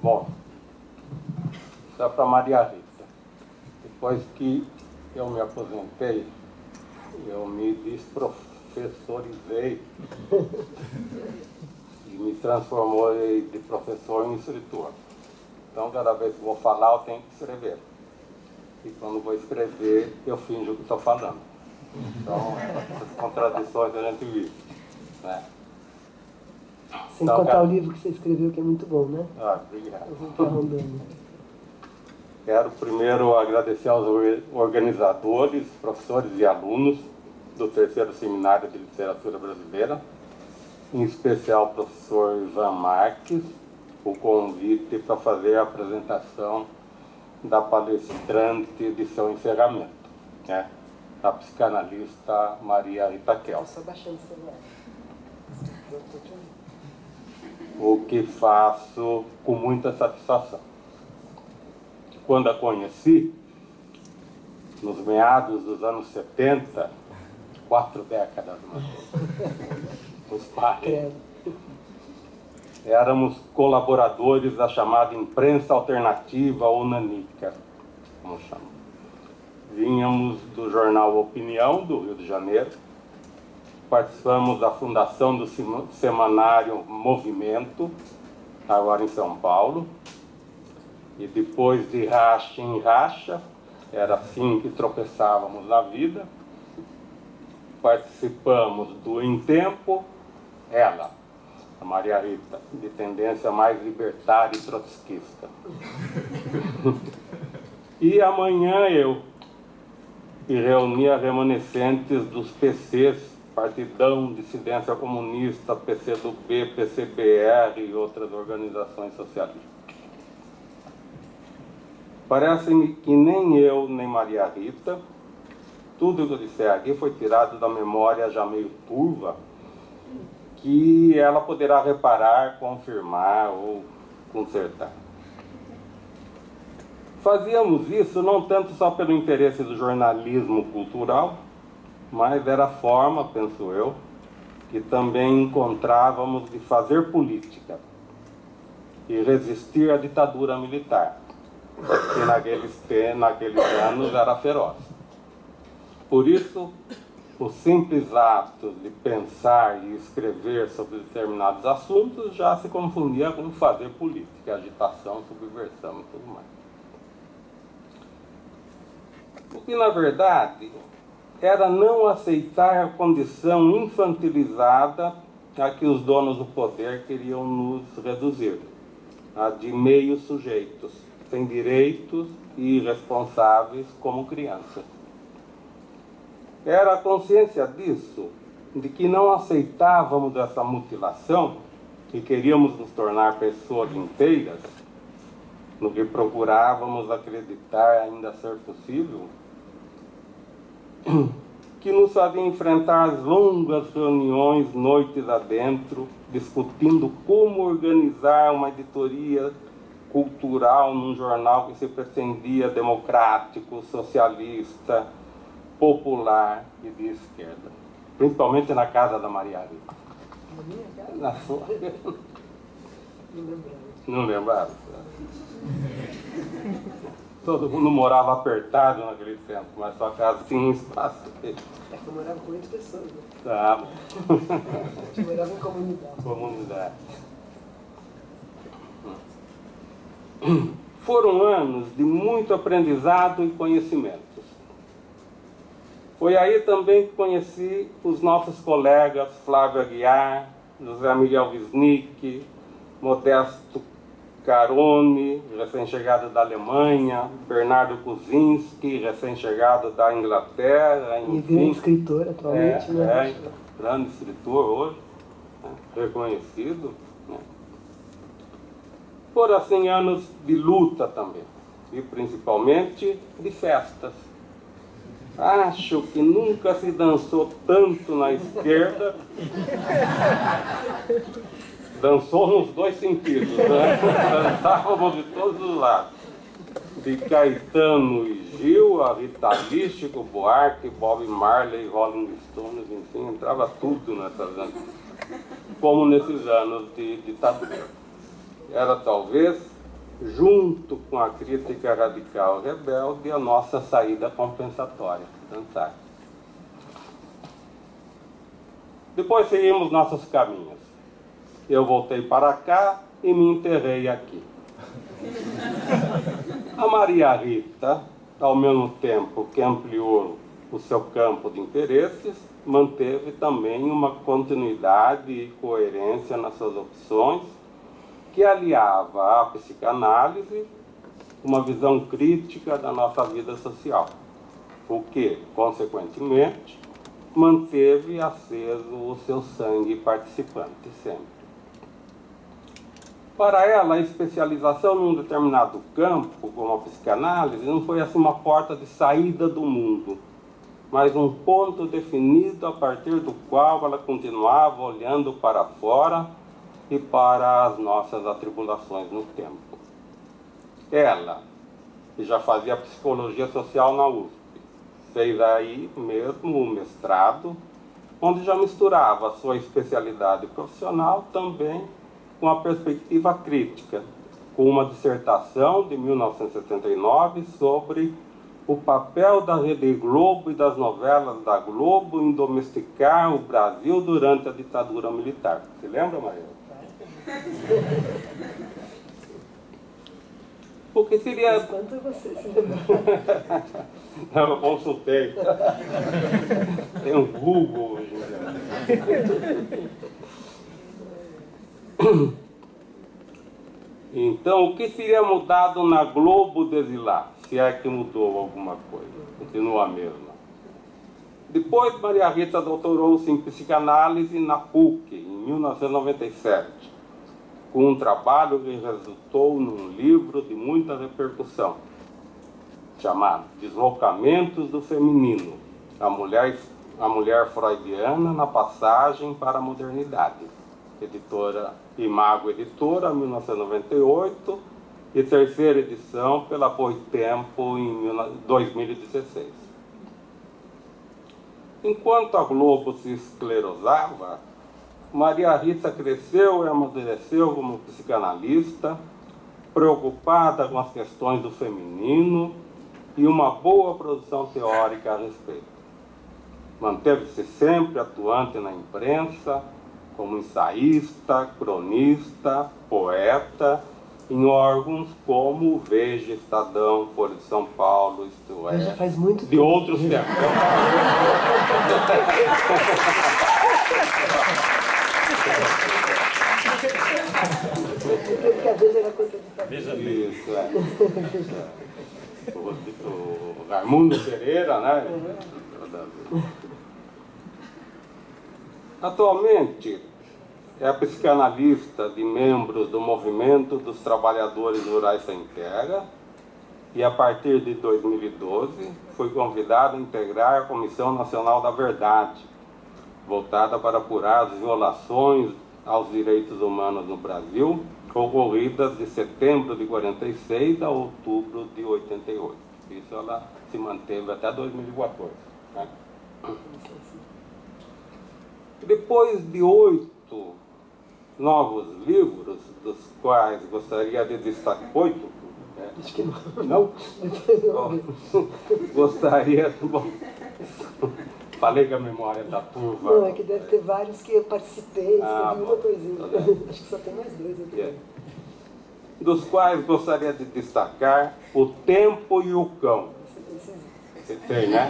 Bom, é para Maria Rita. Depois que eu me aposentei, eu me desprofessorizei e me transformei de professor em escritor. Então, cada vez que vou falar, eu tenho que escrever. E quando vou escrever, eu finjo que estou falando. Então, essas contradições a gente vive. Né? Sem então, contar cara... o livro que você escreveu, que é muito bom, né? Ah, obrigado. Quero primeiro agradecer aos organizadores, professores e alunos do terceiro seminário de literatura brasileira, em especial o professor Ivan Marques, o convite para fazer a apresentação da palestrante de seu encerramento, né? a psicanalista Maria Itaquel. Só baixando o celular. O que faço com muita satisfação. Quando a conheci, nos meados dos anos 70, quatro décadas, os pais, éramos colaboradores da chamada imprensa alternativa ou nanica, como chamam. Vínhamos do jornal Opinião, do Rio de Janeiro, participamos da fundação do semanário Movimento, agora em São Paulo, e depois de racha em racha, era assim que tropeçávamos na vida, participamos do Em Tempo, ela, a Maria Rita, de tendência mais libertária e trotskista. e amanhã eu, e reunia remanescentes dos PCs, Partidão, Dissidência Comunista, PCdoB, PCBR e outras organizações socialistas. Parece-me que nem eu, nem Maria Rita, tudo que eu disser aqui foi tirado da memória já meio turva que ela poderá reparar, confirmar ou consertar. Fazíamos isso não tanto só pelo interesse do jornalismo cultural, mas era a forma, penso eu, que também encontrávamos de fazer política e resistir à ditadura militar, que naqueles, naqueles anos era feroz. Por isso, o simples ato de pensar e escrever sobre determinados assuntos já se confundia com fazer política, agitação, subversão e tudo mais. O que, na verdade, era não aceitar a condição infantilizada a que os donos do poder queriam nos reduzir, a de meios sujeitos, sem direitos e irresponsáveis como crianças. Era a consciência disso, de que não aceitávamos essa mutilação e queríamos nos tornar pessoas inteiras, no que procurávamos acreditar ainda ser possível, que nos fazia enfrentar as longas reuniões noites adentro, discutindo como organizar uma editoria cultural num jornal que se pretendia democrático, socialista, popular e de esquerda. Principalmente na casa da Maria Rita. Na minha casa? Na sua. Não lembrava. Não lembrava? Todo mundo morava apertado naquele tempo, mas sua casa tinha espaço. É que eu morava com oito pessoas. Né? Tá. A gente morava em comunidade. Comunidade. Foram anos de muito aprendizado e conhecimento. Foi aí também que conheci os nossos colegas Flávio Aguiar, José Miguel Wisnik, Modesto Carone, recém-chegado da Alemanha, Bernardo Kuzinski, recém-chegado da Inglaterra, enfim. E grande escritor atualmente, é, né? É, grande escritor hoje, né, reconhecido. Né. Foram assim anos de luta também, e principalmente de festas Acho que nunca se dançou tanto na esquerda. Dançou nos dois sentidos, né? Dançávamos de todos os lados. De Caetano e Gil, a Rita Lístico, Buarque, Bob Marley, Rolling Stones, enfim, entrava tudo nessas anos. Como nesses anos de ditadura. Era talvez junto com a crítica radical rebelde, a nossa saída compensatória, dançar. Depois seguimos nossos caminhos. Eu voltei para cá e me enterrei aqui. A Maria Rita, ao mesmo tempo que ampliou o seu campo de interesses, manteve também uma continuidade e coerência nas suas opções, que aliava a psicanálise uma visão crítica da nossa vida social, o que, consequentemente, manteve aceso o seu sangue participante sempre. Para ela, a especialização num determinado campo, como a psicanálise, não foi assim uma porta de saída do mundo, mas um ponto definido a partir do qual ela continuava olhando para fora e para as nossas atribulações no tempo. Ela, que já fazia psicologia social na USP, fez aí mesmo o mestrado, onde já misturava a sua especialidade profissional também com a perspectiva crítica, com uma dissertação de 1979 sobre o papel da Rede Globo e das novelas da Globo em domesticar o Brasil durante a ditadura militar. Você lembra, Maria? Porque seria. Quanto você se Não, eu consultei. Tem um Google hoje. Então, o que seria mudado na Globo Desilar? Se é que mudou alguma coisa. Continua a mesma. Depois, Maria Rita doutorou-se em psicanálise na PUC, em 1997, com um trabalho que resultou num livro de muita repercussão, chamado Deslocamentos do Feminino, a mulher, a mulher freudiana na passagem para a modernidade, editora Imago Editora, 1998, e terceira edição pela Boitempo em 2016. Enquanto a Globo se esclerosava, Maria Rita cresceu e amadureceu como psicanalista, preocupada com as questões do feminino e uma boa produção teórica a respeito. Manteve-se sempre atuante na imprensa, como ensaísta, cronista, poeta em órgãos como Veja, Estadão, Folha de São Paulo, isto é, Já faz muito de outros tempos. Porque a Veja era coisa de Veja Isso, é. O, o Raimundo Pereira, né? Atualmente, é psicanalista de membros do Movimento dos Trabalhadores Rurais Sem Terra e, a partir de 2012, foi convidada a integrar a Comissão Nacional da Verdade, voltada para apurar as violações aos direitos humanos no Brasil, ocorridas de setembro de 46 a outubro de 88. Isso ela se manteve até 2014. Né? Depois de oito novos livros, dos quais gostaria de destacar oito. É. Acho que não. Não? Bom, gostaria. Bom, falei que a memória da turma. Não, é que deve ter vários que eu participei, Ah, escrevi uma coisinha. Tá bem. Acho que só tem mais dois aqui. Dos quais gostaria de destacar O Tempo e o Cão. Você tem, né?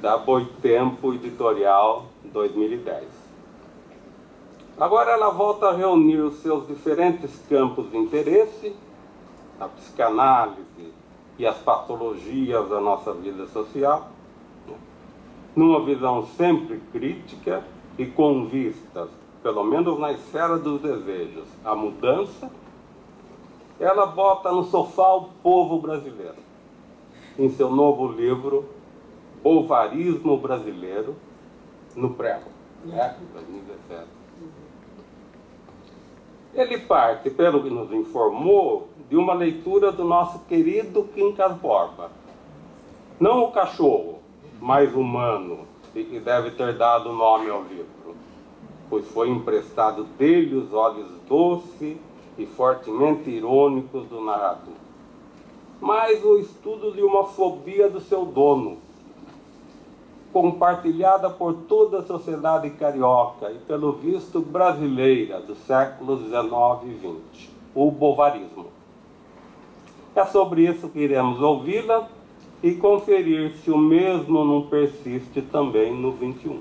da Boitempo Editorial 2010. Agora ela volta a reunir os seus diferentes campos de interesse, a psicanálise e as patologias da nossa vida social, numa visão sempre crítica e com vistas, pelo menos na esfera dos desejos, à mudança, ela bota no sofá o povo brasileiro, em seu novo livro, Bolvarismo Brasileiro, no Prego, né? 2017. Ele parte, pelo que nos informou, de uma leitura do nosso querido Quincas Borba. Não o cachorro, mas humano, e que deve ter dado nome ao livro, pois foi emprestado dele os olhos doce e fortemente irônicos do narrador, mas o estudo de uma fobia do seu dono, compartilhada por toda a sociedade carioca e, pelo visto, brasileira dos séculos XIX e XX, o bovarismo. É sobre isso que iremos ouvi-la e conferir se o mesmo não persiste também no 21.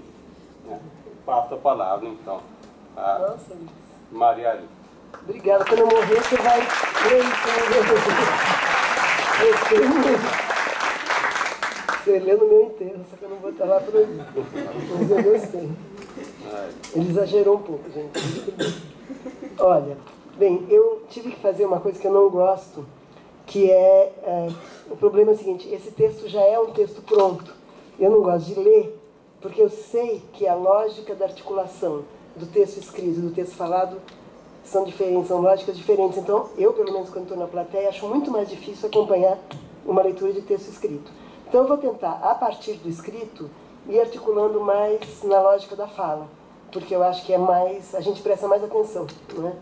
Né? Passo a palavra, então, a Nossa, Maria Alice. Obrigada. Quando eu morrer, você vai isso. Você lê no meu inteiro, só que eu não vou estar lá ouvir. Mas eu gostei. Ele exagerou um pouco, gente. Olha, bem, eu tive que fazer uma coisa que eu não gosto, que é, é, o problema é o seguinte, esse texto já é um texto pronto. Eu não gosto de ler, porque eu sei que a lógica da articulação do texto escrito e do texto falado são diferentes, são lógicas diferentes. Então, eu, pelo menos quando estou na plateia, acho muito mais difícil acompanhar uma leitura de texto escrito. Então, vou tentar, a partir do escrito, ir articulando mais na lógica da fala, porque eu acho que é mais, a gente presta mais atenção, não é?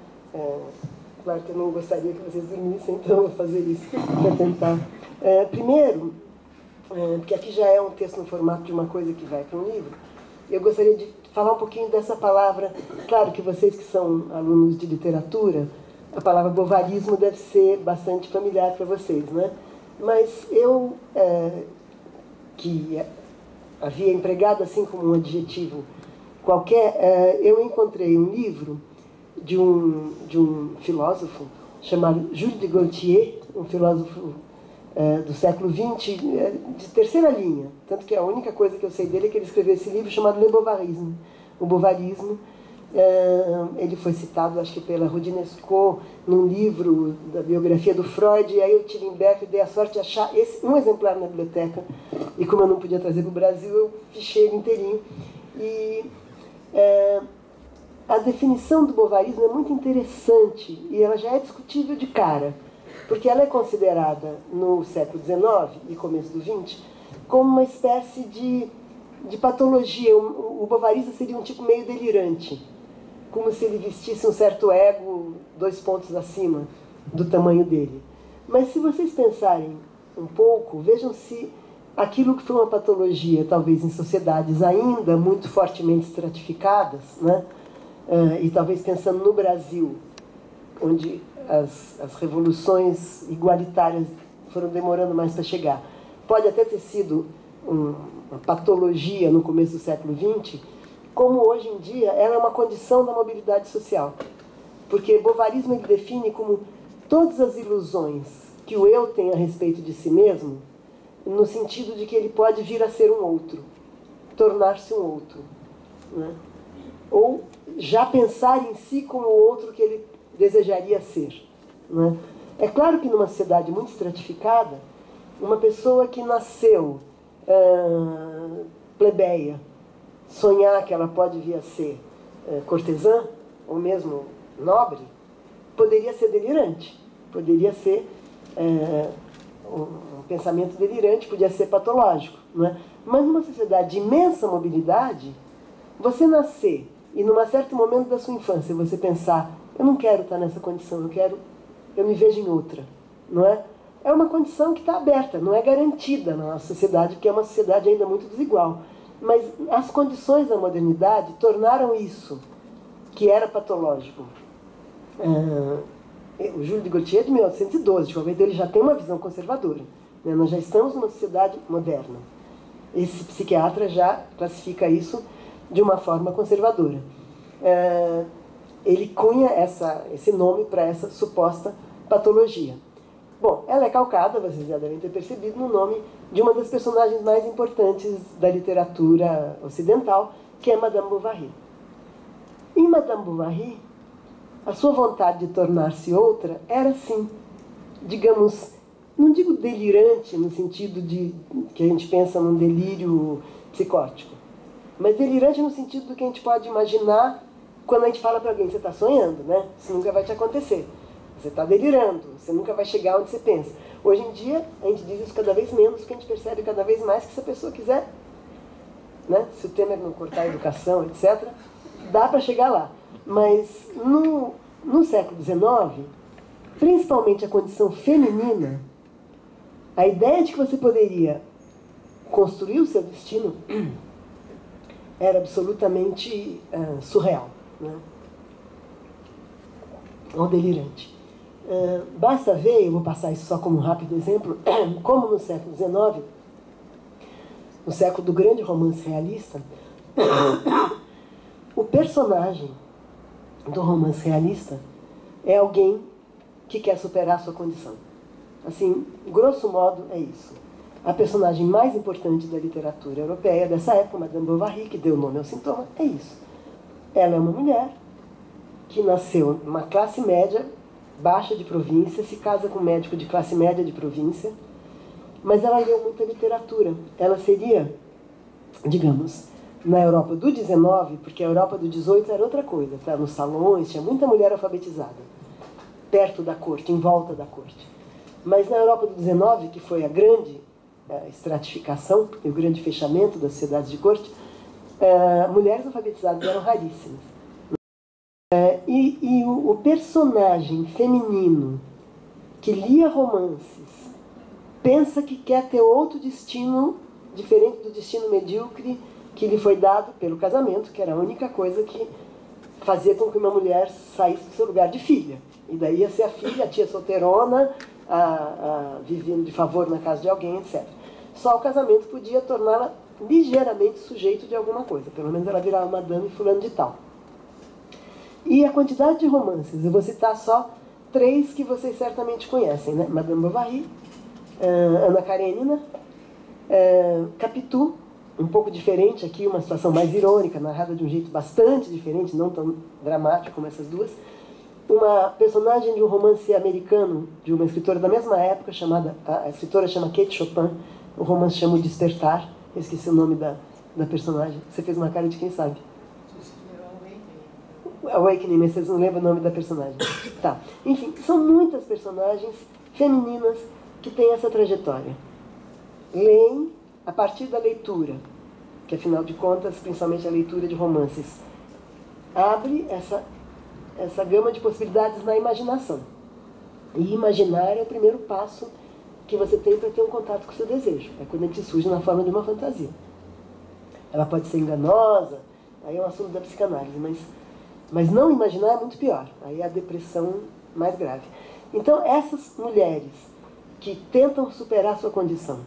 Claro que eu não gostaria que vocês dormissem, então vou fazer isso para tentar. É, primeiro, é, porque aqui já é um texto no formato de uma coisa que vai para um livro, eu gostaria de falar um pouquinho dessa palavra. Claro que vocês que são alunos de literatura, a palavra bovarismo deve ser bastante familiar para vocês, né? Mas eu, é, que havia empregado assim como um adjetivo qualquer, é, eu encontrei um livro de um, de um filósofo chamado Jules de Gaultier, um filósofo é, do século XX, de terceira linha. Tanto que a única coisa que eu sei dele é que ele escreveu esse livro chamado Le Bovarisme. O Bovarismo, ele foi citado, acho que pela Rudinesco, num livro da biografia do Freud, e aí eu tive em e dei a sorte de achar esse, um exemplar na biblioteca, e como eu não podia trazer para o Brasil, eu fichei ele inteirinho. E é, a definição do bovarismo é muito interessante e ela já é discutível de cara, porque ela é considerada no século XIX e começo do XX como uma espécie de, de patologia. O, o bovarista seria um tipo meio delirante, como se ele vestisse um certo ego dois pontos acima do tamanho dele. Mas se vocês pensarem um pouco, vejam se aquilo que foi uma patologia, talvez em sociedades ainda muito fortemente estratificadas, né? uh, e talvez pensando no Brasil, onde as, as revoluções igualitárias foram demorando mais para chegar. Pode até ter sido um, uma patologia no começo do século XX, como hoje em dia ela é uma condição da mobilidade social. Porque Bovarismo ele define como todas as ilusões que o eu tem a respeito de si mesmo, no sentido de que ele pode vir a ser um outro, tornar-se um outro. Né? Ou já pensar em si como o outro que ele desejaria ser. Né? É claro que numa sociedade muito estratificada, uma pessoa que nasceu uh, plebeia, sonhar que ela pode vir a ser uh, cortesã, ou mesmo nobre, poderia ser delirante, poderia ser uh, um, um pensamento delirante, podia ser patológico. Né? Mas numa sociedade de imensa mobilidade, você nascer e num certo momento da sua infância você pensar, eu não quero estar nessa condição, eu quero, eu me vejo em outra, não é? É uma condição que está aberta, não é garantida na nossa sociedade, porque é uma sociedade ainda muito desigual. Mas as condições da modernidade tornaram isso, que era patológico. É, o Júlio de Gaultier é de 1912, de qualquer ele já tem uma visão conservadora. Né? Nós já estamos numa sociedade moderna. Esse psiquiatra já classifica isso de uma forma conservadora. É, ele cunha essa, esse nome para essa suposta patologia. Bom, ela é calcada, vocês já devem ter percebido, no nome de uma das personagens mais importantes da literatura ocidental, que é Madame Bovary. Em Madame Bovary, a sua vontade de tornar-se outra era, sim, digamos, não digo delirante no sentido de que a gente pensa num delírio psicótico, mas delirante no sentido do que a gente pode imaginar quando a gente fala para alguém, você está sonhando, né? Isso nunca vai te acontecer. Você está delirando, você nunca vai chegar onde você pensa. Hoje em dia, a gente diz isso cada vez menos, porque a gente percebe cada vez mais que se a pessoa quiser, né? se o Temer não cortar a educação, etc., dá para chegar lá. Mas no, no século XIX, principalmente a condição feminina, a ideia de que você poderia construir o seu destino era absolutamente uh, surreal, né? ou delirante. Uh, basta ver, eu vou passar isso só como um rápido exemplo, como no século XIX, no século do grande romance realista, o personagem do romance realista é alguém que quer superar sua condição. Assim, grosso modo, é isso. A personagem mais importante da literatura europeia dessa época, Madame Bovary, que deu nome ao sintoma, é isso. Ela é uma mulher que nasceu numa classe média, baixa de província, se casa com um médico de classe média de província, mas ela leu muita literatura. Ela seria, digamos, na Europa do 19, porque a Europa do 18 era outra coisa, tá? nos salões, tinha muita mulher alfabetizada, perto da corte, em volta da corte. Mas na Europa do 19, que foi a grande a estratificação e o grande fechamento das sociedades de corte, uh, mulheres alfabetizadas eram raríssimas. Uh, e, e o, o, personagem feminino que lia romances pensa que quer ter outro destino diferente do destino medíocre que lhe foi dado pelo casamento, que era a única coisa que fazia com que uma mulher saísse do seu lugar de filha. E daí ia ser a filha, a tia solteirona, a, a, vivendo de favor na casa de alguém, etc. Só o casamento podia torná-la ligeiramente sujeito de alguma coisa. Pelo menos ela virava madame fulano de tal. E a quantidade de romances, eu vou citar só três que vocês certamente conhecem, né? Madame Bovary, uh, Ana Karenina, uh, Capitu, um pouco diferente aqui, uma situação mais irônica, narrada de um jeito bastante diferente, não tão dramático como essas duas. Uma personagem de um romance americano, de uma escritora da mesma época, chamada a escritora chama Kate Chopin, o romance chama O Despertar, esqueci o nome da, da personagem. Você fez uma cara de quem sabe? Awakening, mas vocês não lembram o nome da personagem. Tá. Enfim, são muitas personagens femininas que têm essa trajetória. Leem a partir da leitura, que afinal de contas, principalmente a leitura de romances, abre essa, essa gama de possibilidades na imaginação. E imaginar é o primeiro passo que você tem para ter um contato com o seu desejo. É quando ele te surge na forma de uma fantasia. Ela pode ser enganosa, aí é um assunto da psicanálise, mas, mas não imaginar é muito pior. Aí a depressão mais grave. Então, essas mulheres que tentam superar sua condição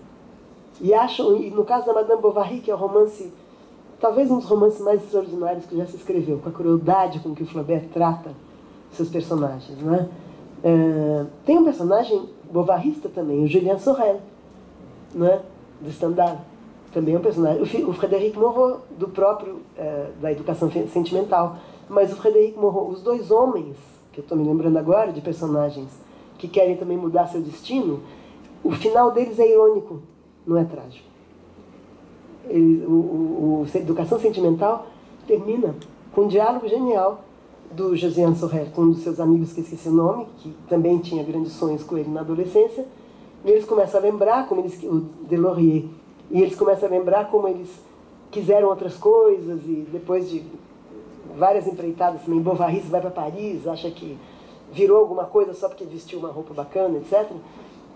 e acham, e no caso da Madame Bovary, que é o romance, talvez um dos romances mais extraordinários que já se escreveu, com a crueldade com que o Flaubert trata seus personagens, não é? tem um personagem bovarista também, o Julien Sorel, é? do Stendhal. Também é um personagem. O Frederic Moreau, do próprio, é, da educação sentimental. Mas o Frederic Moreau, os dois homens, que eu estou me lembrando agora, de personagens que querem também mudar seu destino, o final deles é irônico, não é trágico. Ele, o, o, o, Educação Sentimental termina com um diálogo genial do Josiane Sorrel com um dos seus amigos, que esqueci o nome, que também tinha grandes sonhos com ele na adolescência, e eles começam a lembrar como eles, o Delorier, e eles começam a lembrar como eles quiseram outras coisas, e depois de várias empreitadas também, Bovary vai para Paris, acha que virou alguma coisa só porque vestiu uma roupa bacana, etc.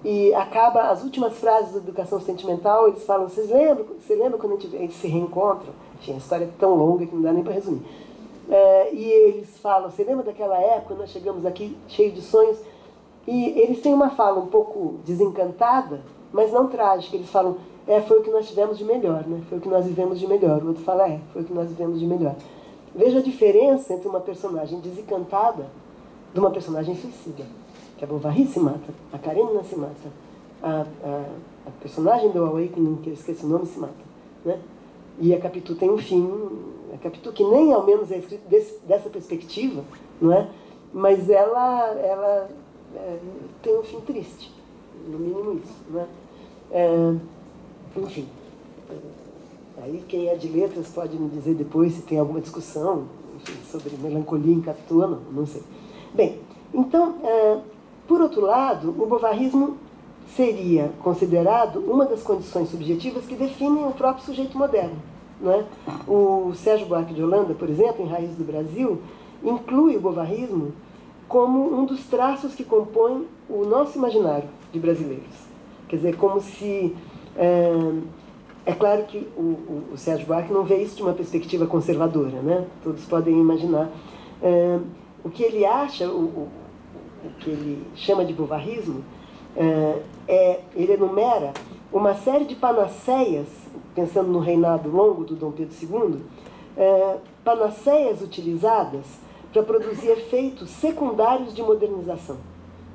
E acaba, as últimas frases da educação sentimental, eles falam, vocês lembram, você lembra quando a gente, eles se reencontram? Enfim, a história é tão longa que não dá nem para resumir. É, e eles falam, você lembra daquela época, nós chegamos aqui cheio de sonhos? E eles têm uma fala um pouco desencantada, mas não trágica. Eles falam, é, foi o que nós tivemos de melhor, né? Foi o que nós vivemos de melhor. O outro fala, é, foi o que nós vivemos de melhor. Veja a diferença entre uma personagem desencantada de uma personagem suicida. Que a Bovary se mata, a Karenina se mata, a, a, a personagem do Awakening, que eu esqueci o nome, se mata. Né? E a Capitu tem um fim a Capitu, que nem ao menos é escrito desse, dessa perspectiva, não é? mas ela, ela é, tem um fim triste, no mínimo isso. Não é? É, enfim, aí quem é de letras pode me dizer depois se tem alguma discussão enfim, sobre melancolia em Capitu, não, sei. Bem, então, é, por outro lado, o bovarismo seria considerado uma das condições subjetivas que definem o próprio sujeito moderno. Né? O Sérgio Buarque de Holanda, por exemplo, em Raiz do Brasil, inclui o bovarrismo como um dos traços que compõem o nosso imaginário de brasileiros. Quer dizer, como se. É, é claro que o, o, o, Sérgio Buarque não vê isso de uma perspectiva conservadora, né? Todos podem imaginar. É, o que ele acha, o, o, que ele chama de bovarrismo, é, é, ele enumera uma série de panaceias, pensando no reinado longo do Dom Pedro II, é, panaceias utilizadas para produzir efeitos secundários de modernização.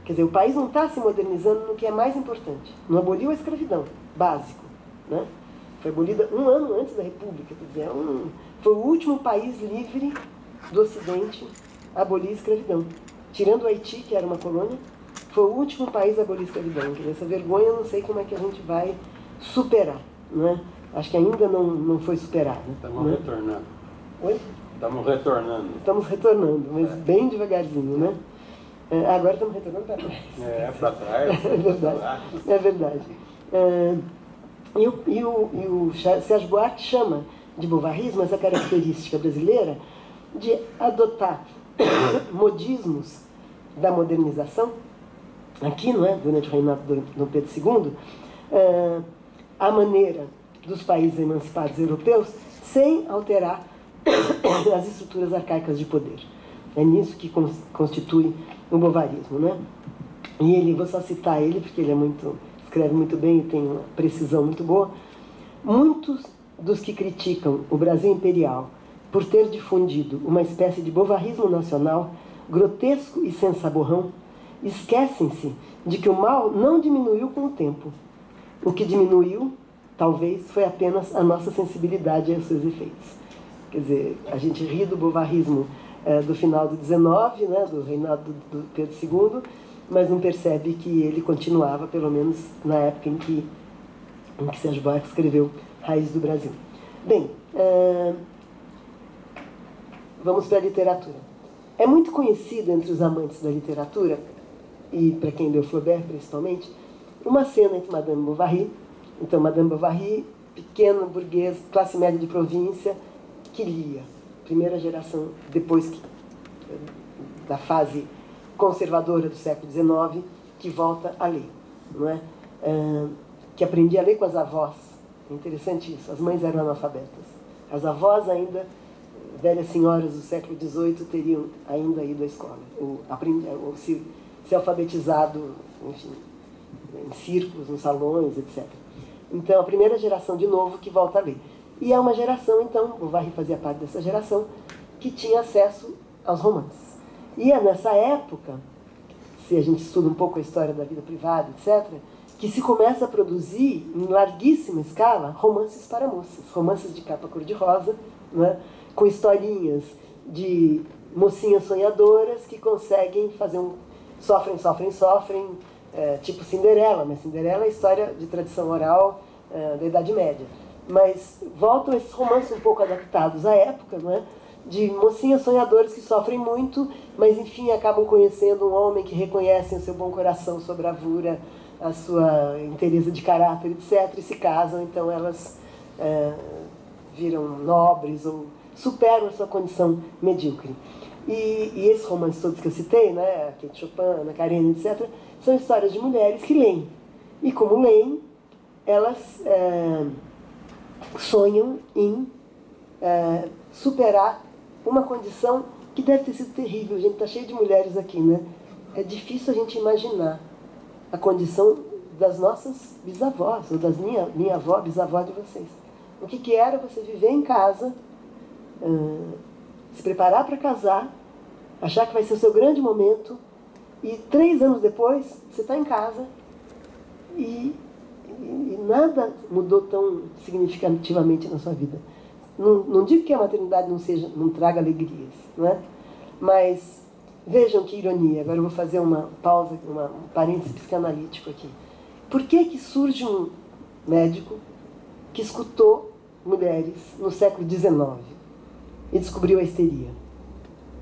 Quer dizer, o país não está se modernizando no que é mais importante. Não aboliu a escravidão, básico. Né? Foi abolida um ano antes da República. Quer dizer, é um, foi o último país livre do Ocidente a abolir a escravidão. Tirando o Haiti, que era uma colônia, foi o último país a abolir a escravidão. Quer dizer, essa vergonha eu não sei como é que a gente vai superar. Não é? Acho que ainda não, não foi superada. Estamos né? retornando. Oi? Estamos retornando. Estamos retornando, mas é. bem devagarzinho, né? É, agora estamos retornando para trás. É, para trás. é verdade. É verdade. É, e, o, e, o, e o Sérgio Buarque chama de bovarrismo essa característica brasileira de adotar modismos da modernização, aqui, não é? durante o reinado do Pedro II, é, a maneira dos países emancipados europeus sem alterar as estruturas arcaicas de poder. É nisso que constitui o bovarismo. Né? E ele, vou só citar ele, porque ele é muito, escreve muito bem e tem uma precisão muito boa. Muitos dos que criticam o Brasil imperial por ter difundido uma espécie de bovarismo nacional, grotesco e sem saborrão, esquecem-se de que o mal não diminuiu com o tempo. O que diminuiu, talvez, foi apenas a nossa sensibilidade aos seus efeitos. Quer dizer, a gente ri do bovarrismo é, do final do XIX, né, do reinado do, do Pedro II, mas não percebe que ele continuava, pelo menos na época em que, em que Sérgio Buarque escreveu Raiz do Brasil. Bem, é, vamos para a literatura. É muito conhecido entre os amantes da literatura, e para quem leu Flaubert principalmente, uma cena entre Madame Bovary, então Madame Bovary, pequena burguesa, classe média de província, que lia. Primeira geração, depois que, da fase conservadora do século XIX, que volta a ler. Não é? que aprendia a ler com as avós. É interessante isso. As mães eram analfabetas. As avós ainda, velhas senhoras do século XVIII, teriam ainda ido à escola. Ou, aprendi, ou se, se alfabetizado, enfim, em círculos, nos salões, etc. Então, a primeira geração, de novo, que volta a ler. E é uma geração, então, o Varri fazia parte dessa geração, que tinha acesso aos romances. E é nessa época, se a gente estuda um pouco a história da vida privada, etc., que se começa a produzir, em larguíssima escala, romances para moças. Romances de capa cor-de-rosa, né, com historinhas de mocinhas sonhadoras que conseguem fazer um. sofrem, sofrem, sofrem, é, tipo Cinderela, mas Cinderela é história de tradição oral é, da Idade Média mas voltam esses romances um pouco adaptados à época, não é? De mocinhas sonhadoras que sofrem muito, mas enfim acabam conhecendo um homem que reconhecem o seu bom coração, sua bravura, a sua inteireza de caráter, etc. E se casam, então elas é, viram nobres ou superam a sua condição medíocre. E, e esses romances todos que eu citei, né, Kate Chopin, Ana Karenina, etc., são histórias de mulheres que leem. E como leem, elas é, sonham em é, superar uma condição que deve ter sido terrível. Gente está cheio de mulheres aqui, né? É difícil a gente imaginar a condição das nossas bisavós, ou das minha, minha avó, bisavó de vocês. O que, que era você viver em casa, uh, se preparar para casar, achar que vai ser o seu grande momento, e três anos depois você está em casa e e, nada mudou tão significativamente na sua vida. Não, não, digo que a maternidade não seja, não traga alegrias, não é? Mas vejam que ironia. Agora eu vou fazer uma pausa, uma, um parênteses psicanalítico aqui. Por que que surge um médico que escutou mulheres no século XIX e descobriu a histeria?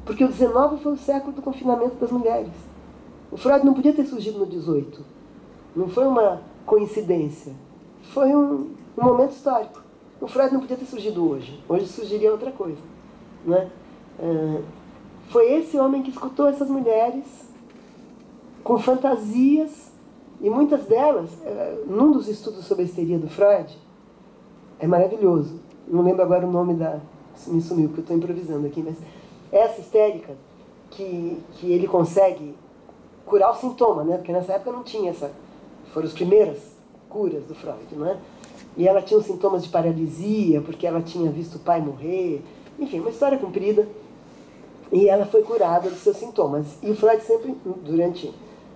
Porque o XIX foi o século do confinamento das mulheres. O Freud não podia ter surgido no XVIII. Não foi uma coincidência. Foi um, um momento histórico. O Freud não podia ter surgido hoje. Hoje surgiria outra coisa. Né? foi esse homem que escutou essas mulheres com fantasias, e muitas delas, eh, num dos estudos sobre a histeria do Freud, é maravilhoso. Não lembro agora o nome da. Me sumiu, porque eu estou improvisando aqui, mas essa histérica que, que ele consegue curar o sintoma, né? Porque nessa época não tinha essa. Foram as primeiras curas do Freud, não é? E ela tinha os sintomas de paralisia, porque ela tinha visto o pai morrer. Enfim, uma história comprida. E ela foi curada dos seus sintomas. E o Freud sempre, durante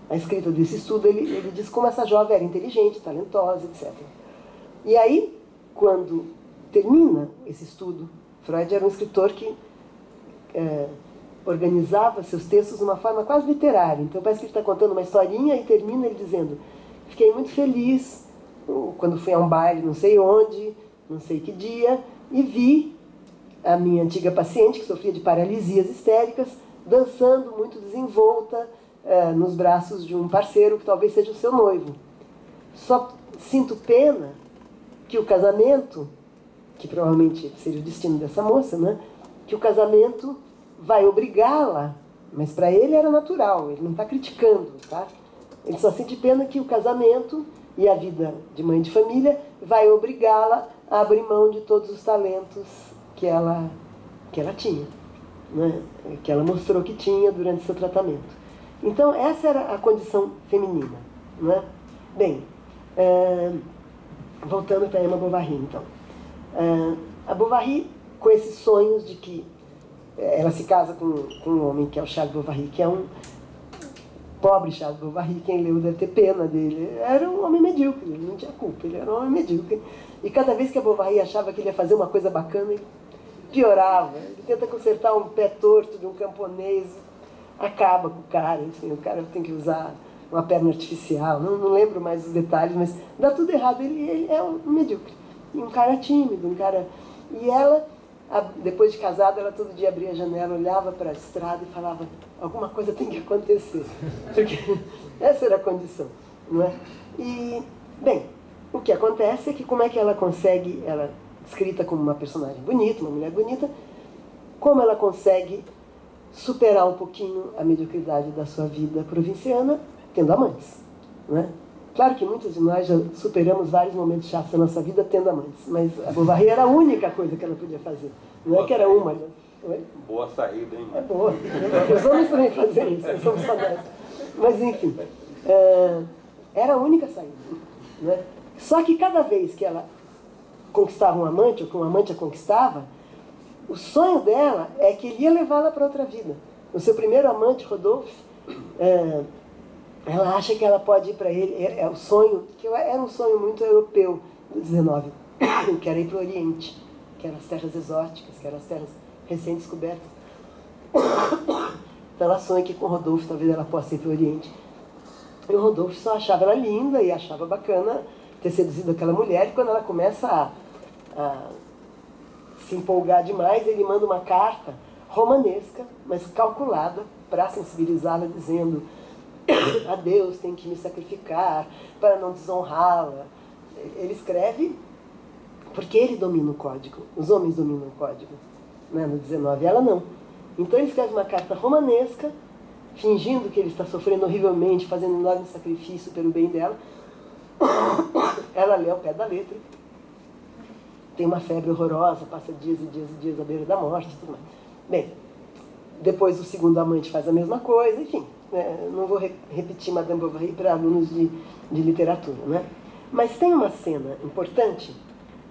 a escrita desse estudo, ele, ele diz como essa jovem era inteligente, talentosa, etc. E aí, quando termina esse estudo, Freud era um escritor que é, organizava seus textos de uma forma quase literária. Então parece que ele está contando uma historinha e termina ele dizendo: Fiquei muito feliz quando fui a um baile, não sei onde, não sei que dia, e vi a minha antiga paciente, que sofria de paralisias histéricas, dançando muito desenvolta eh, nos braços de um parceiro que talvez seja o seu noivo. Só sinto pena que o casamento, que provavelmente seria o destino dessa moça, né? que o casamento vai obrigá-la, mas para ele era natural, ele não está criticando, tá? Ele só sente pena que o casamento e a vida de mãe de família vai obrigá-la a abrir mão de todos os talentos que ela, que ela tinha, né? que ela mostrou que tinha durante seu tratamento. Então, essa era a condição feminina. Né? Bem, é, voltando para Emma Bovary, então. É, a Bovary, com esses sonhos de que ela se casa com, com um homem que é o Charles Bovary, que é um pobre Charles Bovary, quem leu deve ter pena dele. Era um homem medíocre, ele não tinha culpa, ele era um homem medíocre. E cada vez que a Bovary achava que ele ia fazer uma coisa bacana, ele piorava. Ele tenta consertar um pé torto de um camponês, acaba com o cara, enfim, o cara tem que usar uma perna artificial, não, não lembro mais os detalhes, mas dá tudo errado. Ele, ele é um medíocre. E um cara tímido, um cara. E ela depois de casada, ela todo dia abria a janela, olhava para a estrada e falava: alguma coisa tem que acontecer. Porque essa era a condição. Não é? E, bem, o que acontece é que, como é que ela consegue, ela escrita como uma personagem bonita, uma mulher bonita, como ela consegue superar um pouquinho a mediocridade da sua vida provinciana tendo amantes. Não é? Claro que muitos de nós já superamos vários momentos chatos da nossa vida tendo amantes, mas a Bovary era a única coisa que ela podia fazer. Não é que era uma. Né? Boa saída, hein? É boa. Os homens também fazem isso, nós somos dessa. Mas, enfim, é, era a única saída. Né? Só que cada vez que ela conquistava um amante, ou que um amante a conquistava, o sonho dela é que ele ia levá-la para outra vida. O seu primeiro amante, Rodolfo, é, ela acha que ela pode ir para ele, é, é, o sonho, que era um sonho muito europeu do 19, que era ir para o Oriente, que eram as terras exóticas, que eram as terras recém-descobertas. Então ela sonha que com o Rodolfo talvez ela possa ir para o Oriente. E o Rodolfo só achava ela linda e achava bacana ter seduzido aquela mulher, e quando ela começa a, a se empolgar demais, ele manda uma carta romanesca, mas calculada, para sensibilizá-la, dizendo a Deus tem que me sacrificar para não desonrá-la. Ele escreve porque ele domina o código. Os homens dominam o código. Né? No 19, ela não. Então ele escreve uma carta romanesca, fingindo que ele está sofrendo horrivelmente, fazendo um enorme sacrifício pelo bem dela. Ela lê ao pé da letra. Tem uma febre horrorosa, passa dias e dias e dias à beira da morte tudo mais. Bem, depois o segundo amante faz a mesma coisa, enfim. É, não vou re repetir Madame Bovary para alunos de, de literatura, né? Mas tem uma cena importante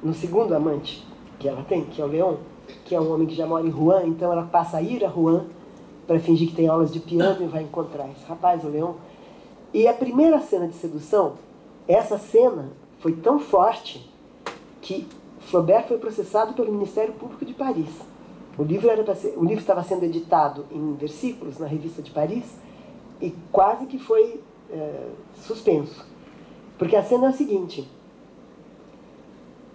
no segundo amante que ela tem, que é o Leon, que é um homem que já mora em Rouen, então ela passa a ir a Rouen para fingir que tem aulas de piano e vai encontrar esse rapaz, o Leon. E a primeira cena de sedução, essa cena foi tão forte que Flaubert foi processado pelo Ministério Público de Paris. O livro, estava sendo editado em versículos na revista de Paris e quase que foi é, suspenso. Porque a cena é a seguinte: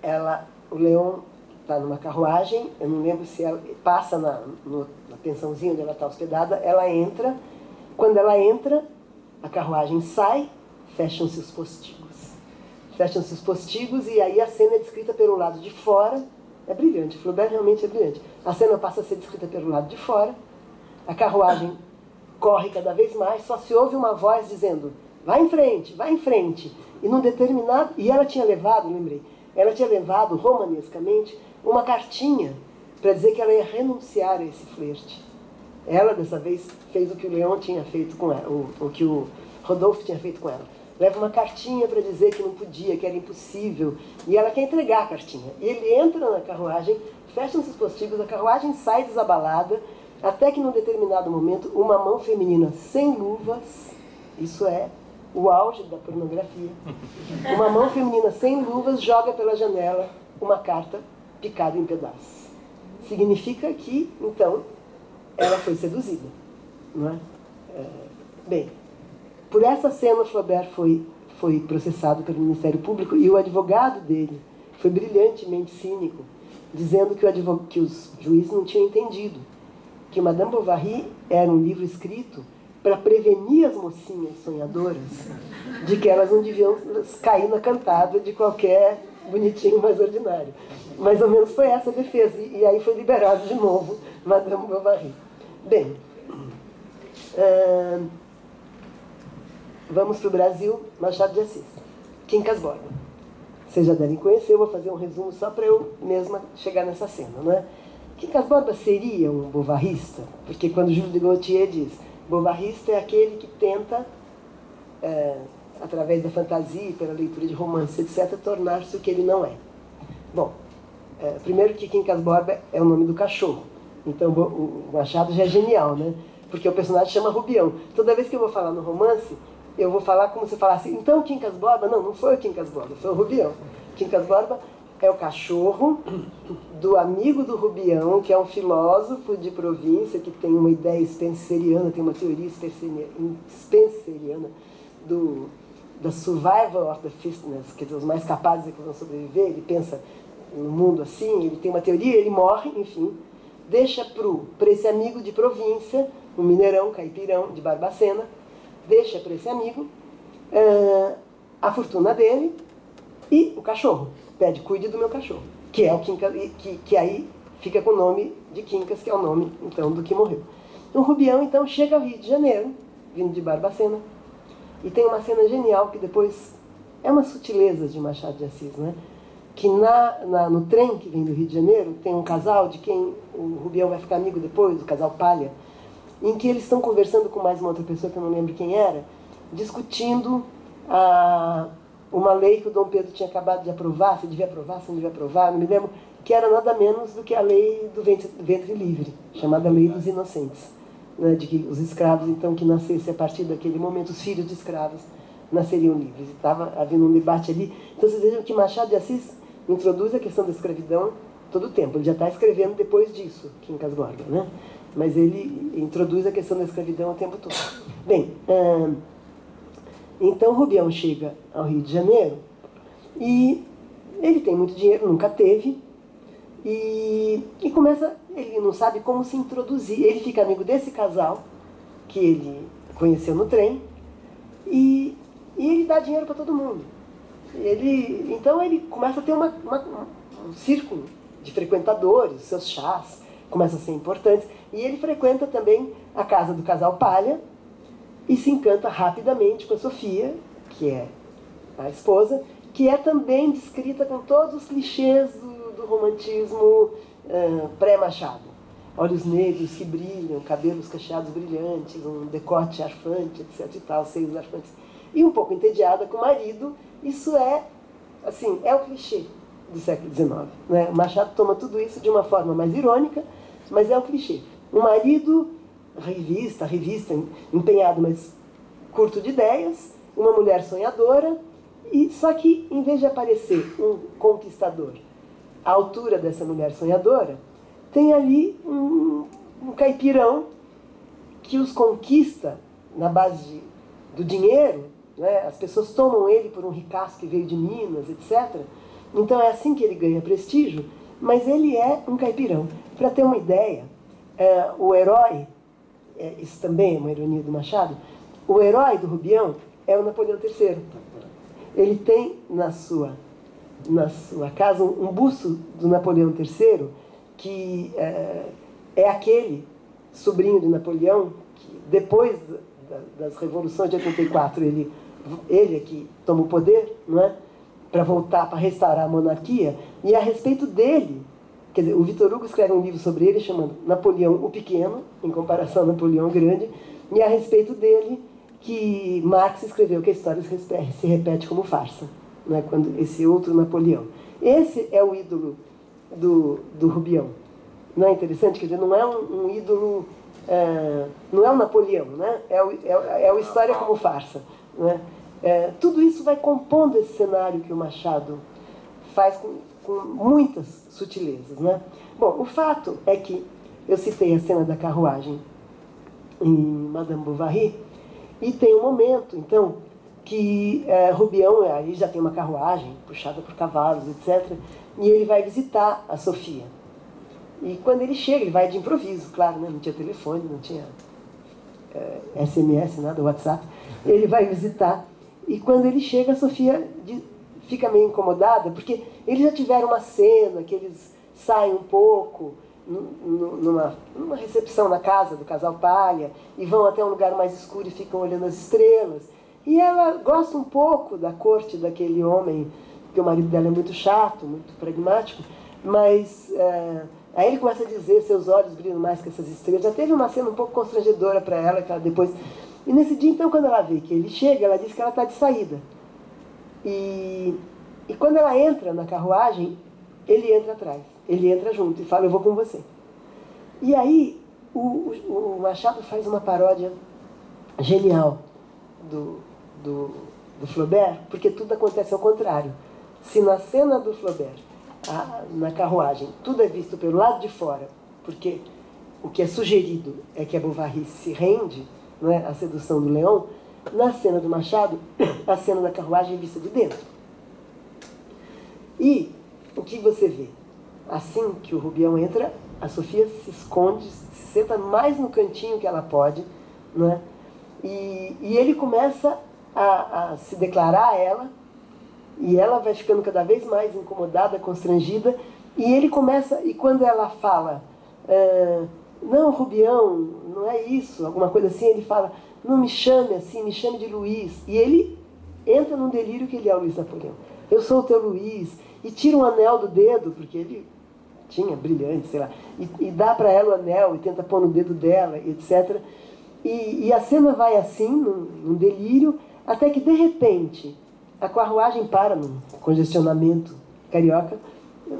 ela, o Leon está numa carruagem, eu não lembro se ela passa na, no, na pensãozinha onde ela está hospedada, ela entra, quando ela entra, a carruagem sai, fecham-se os postigos. Fecham-se os postigos e aí a cena é descrita pelo lado de fora, é brilhante, Flaubert realmente é brilhante. A cena passa a ser descrita pelo lado de fora, A carruagem corre cada vez mais, só se ouve uma voz dizendo: vai em frente, vai em frente. E num determinado. E ela tinha levado, lembrei, ela tinha levado romanescamente uma cartinha para dizer que ela ia renunciar a esse flerte. Ela, dessa vez, fez o que o Leão tinha feito com ela, o, o que o Rodolfo tinha feito com ela. Leva uma cartinha para dizer que não podia, que era impossível, e ela quer entregar a cartinha. E ele entra na carruagem, fecham-se os postigos, a carruagem sai desabalada, até que num determinado momento, uma mão feminina sem luvas, isso é o auge da pornografia, uma mão feminina sem luvas joga pela janela uma carta picada em pedaços. Significa que, então, ela foi seduzida. Não é? é bem, por essa cena, Flaubert foi, foi processado pelo Ministério Público e o advogado dele foi brilhantemente cínico, dizendo que, o que os juízes não tinham entendido que Madame Bovary era um livro escrito para prevenir as mocinhas sonhadoras de que elas não deviam cair na cantada de qualquer bonitinho mais ordinário. Mais ou menos foi essa a defesa. E aí foi liberado de novo Madame Bovary. Bem, uh, vamos para o Brasil, Machado de Assis. Quincas Borba. Vocês já devem conhecer, eu vou fazer um resumo só para eu mesma chegar nessa cena, não é? Quincas Borba seria um bovarrista? Porque quando Júlio de Gaultier diz bovarrista é aquele que tenta, é, através da fantasia, pela leitura de romance, etc., tornar-se o que ele não é. Bom, é, primeiro que Quincas Borba é o nome do cachorro. Então o Machado já é genial, né? Porque o personagem chama Rubião. Toda vez que eu vou falar no romance, eu vou falar como se falasse, então Quincas Borba? Não, não foi o Quincas Borba, foi o Rubião. Quincas Borba é o cachorro do amigo do Rubião, que é um filósofo de província que tem uma ideia spenceriana, tem uma teoria spenceriana do, da survival of the fittest, quer dizer, os mais capazes é que vão sobreviver. Ele pensa no mundo assim, ele tem uma teoria, ele morre, enfim, deixa para esse amigo de província, um mineirão, caipirão de Barbacena, deixa para esse amigo uh, a fortuna dele e o cachorro. Pede, cuide do meu cachorro. Que é o Quincas, que, que aí fica com o nome de Quincas, que é o nome, então, do que morreu. O Rubião, então, chega ao Rio de Janeiro, vindo de Barbacena, e tem uma cena genial que depois é uma sutileza de Machado de Assis, né? que na, na, no trem que vem do Rio de Janeiro tem um casal de quem o Rubião vai ficar amigo depois, o casal Palha, em que eles estão conversando com mais uma outra pessoa que eu não lembro quem era, discutindo a, uma lei que o Dom Pedro tinha acabado de aprovar, se devia aprovar, se não devia aprovar, não me lembro, que era nada menos do que a lei do ventre, ventre livre, chamada Lei dos Inocentes, né, de que os escravos, então, que nascessem a partir daquele momento, os filhos de escravos nasceriam livres. Estava havendo um debate ali. Então, vocês vejam que Machado de Assis introduz a questão da escravidão todo o tempo. Ele já está escrevendo depois disso, Quincas Borba, né? Mas ele introduz a questão da escravidão o tempo todo. Bem, hum, então Rubião chega ao Rio de Janeiro e ele tem muito dinheiro, nunca teve, e, e começa, ele não sabe como se introduzir. Ele fica amigo desse casal que ele conheceu no trem e, e ele dá dinheiro para todo mundo. Ele, então ele começa a ter uma, uma, um círculo de frequentadores, seus chás começam a ser importantes. E ele frequenta também a casa do casal Palha e se encanta rapidamente com a Sofia, que é a esposa, que é também descrita com todos os clichês do, do romantismo uh, pré-Machado. Olhos negros que brilham, cabelos cacheados brilhantes, um decote arfante, etc. e tal, seios arfantes. E um pouco entediada com o marido, isso é, assim, é o clichê do século XIX. Né? O Machado toma tudo isso de uma forma mais irônica, mas é o clichê. O marido, revista, revista, empenhado, mas curto de ideias, uma mulher sonhadora, e só que em vez de aparecer um conquistador à altura dessa mulher sonhadora, tem ali um, um caipirão que os conquista na base de, do dinheiro, né? as pessoas tomam ele por um ricaço que veio de Minas, etc. Então é assim que ele ganha prestígio, mas ele é um caipirão. Para ter uma ideia, é, o herói, é, isso também é uma ironia do Machado, o herói do Rubião é o Napoleão III. Ele tem na sua, na sua casa um, um busto do Napoleão III que é, é aquele sobrinho de Napoleão, que depois das revoluções de 84 ele, ele é que toma o poder, não é? para voltar, para restaurar a monarquia, e a respeito dele, quer dizer, o Vitor Hugo escreve um livro sobre ele chamando Napoleão o Pequeno, em comparação a Napoleão Grande, e a respeito dele que Marx escreveu que a história se repete como farsa, né, quando esse outro Napoleão. Esse é o ídolo do, do Rubião. Não é interessante? Quer dizer, não é um, um ídolo, é, não é o Napoleão, né? é, o, é, é o História como farsa. Né? É, tudo isso vai compondo esse cenário que o Machado faz com, com muitas sutilezas. Né? Bom, o fato é que eu citei a cena da carruagem em Madame Bovary, e tem um momento, então, que é, Rubião aí já tem uma carruagem puxada por cavalos, etc. E ele vai visitar a Sofia. E quando ele chega, ele vai de improviso, claro, né? não tinha telefone, não tinha é, SMS, nada, WhatsApp. Ele vai visitar. E quando ele chega, a Sofia fica meio incomodada, porque eles já tiveram uma cena que eles saem um pouco, numa, numa recepção na casa do casal Palha e vão até um lugar mais escuro e ficam olhando as estrelas. E ela gosta um pouco da corte daquele homem, porque o marido dela é muito chato, muito pragmático, mas é, aí ele começa a dizer: seus olhos brilham mais que essas estrelas. Já teve uma cena um pouco constrangedora para ela, que ela depois. E nesse dia, então, quando ela vê que ele chega, ela diz que ela está de saída. E, e quando ela entra na carruagem, ele entra atrás. Ele entra junto e fala, eu vou com você. E aí o, o, Machado faz uma paródia genial do, do, do, Flaubert, porque tudo acontece ao contrário. Se na cena do Flaubert, a, na carruagem, tudo é visto pelo lado de fora, porque o que é sugerido é que a Bovary se rende não é, à sedução do leão, na cena do Machado, a cena da carruagem vista de dentro. E o que você vê? Assim que o Rubião entra, a Sofia se esconde, se senta mais no cantinho que ela pode, né? e, e ele começa a, a se declarar a ela, e ela vai ficando cada vez mais incomodada, constrangida, e ele começa, e quando ela fala, ah, não, Rubião, não é isso, alguma coisa assim, ele fala, não me chame assim, me chame de Luiz. E ele entra num delírio que ele é o Luiz Napoleão. Eu sou o teu Luiz. E tira um anel do dedo, porque ele tinha brilhante, sei lá, e, e dá para ela o anel e tenta pôr no dedo dela, etc. E, e a cena vai assim, num, num, delírio, até que de repente a carruagem para num congestionamento carioca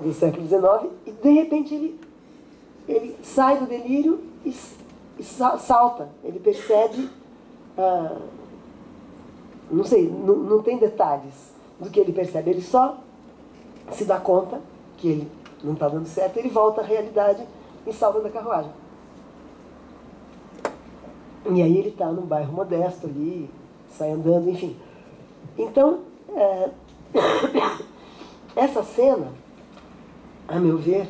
do século XIX e de repente ele, ele sai do delírio e, e salta. Ele percebe, ah, não sei, não, não tem detalhes do que ele percebe, ele só se dá conta que ele não está dando certo, ele volta à realidade e salva da carruagem. E aí ele está num bairro modesto ali, sai andando, enfim. Então, é, essa cena, a meu ver,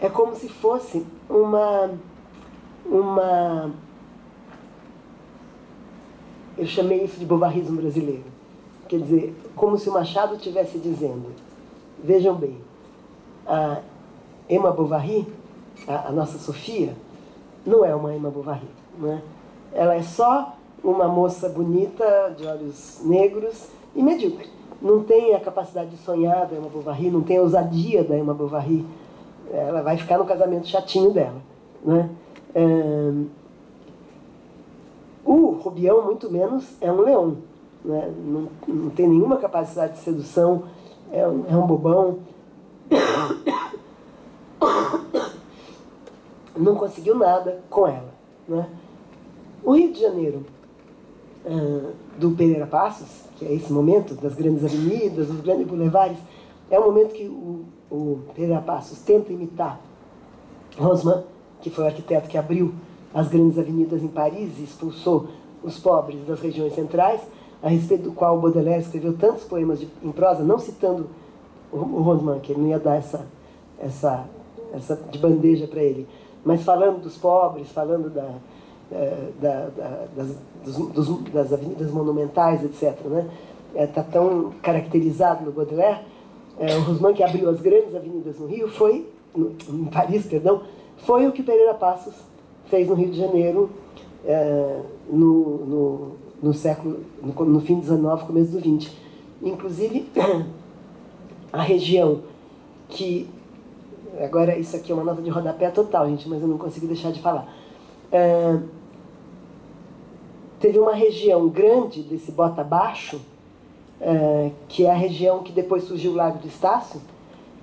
é como se fosse uma, uma. Eu chamei isso de bovarrismo brasileiro. Quer dizer, como se o Machado estivesse dizendo: vejam bem, a Emma Bovary, a, a nossa Sofia, não é uma Emma Bovary. Não é? Ela é só uma moça bonita, de olhos negros e medíocre. Não tem a capacidade de sonhar da Emma Bovary, não tem a ousadia da Emma Bovary. Ela vai ficar no casamento chatinho dela. Né? É... O Rubião, muito menos, é um leão. Né? Não, não tem nenhuma capacidade de sedução, é um, é um bobão. Não conseguiu nada com ela. Né? O Rio de Janeiro, uh, do Pereira Passos, que é esse momento das grandes avenidas, dos grandes boulevares, é o momento que o, o Pereira Passos tenta imitar Rosman, que foi o arquiteto que abriu as grandes avenidas em Paris e expulsou os pobres das regiões centrais, a respeito do qual Baudelaire escreveu tantos poemas de, em prosa, não citando o, o que ele não ia dar essa, essa, essa de bandeja para ele, mas falando dos pobres, falando da, é, da, da, das, dos, das avenidas monumentais, etc. Está né? é, tá tão caracterizado no Baudelaire. É, o Rosman, que abriu as grandes avenidas no Rio, foi, no, em Paris, perdão, foi o que Pereira Passos fez no Rio de Janeiro é, no, no, no, século, no, no fim do 19, começo do 20. Inclusive, a região que. Agora, isso aqui é uma nota de rodapé total, gente, mas eu não consigo deixar de falar. É, teve uma região grande desse bota baixo, é, que é a região que depois surgiu o Lago do Estácio,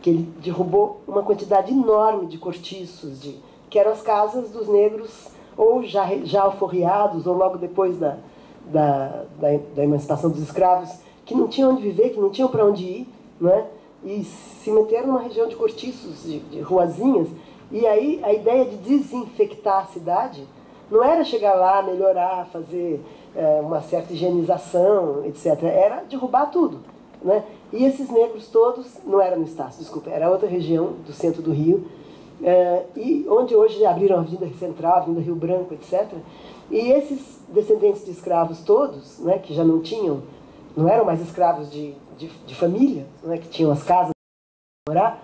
que ele derrubou uma quantidade enorme de cortiços, de, que eram as casas dos negros ou já, já alforriados, ou logo depois da, da, da, da emancipação dos escravos, que não tinham onde viver, que não tinham para onde ir, né? e se meteram numa região de cortiços, de, de ruazinhas, e aí a ideia de desinfectar a cidade não era chegar lá, melhorar, fazer é, uma certa higienização, etc. Era derrubar tudo. Né? E esses negros todos, não era no Estácio, desculpa, era outra região do centro do Rio, é, e onde hoje abriram a Avenida Central, a Rio Branco, etc. E esses descendentes de escravos todos, né, que já não tinham, não eram mais escravos de, de, de família, né, que tinham as casas para morar,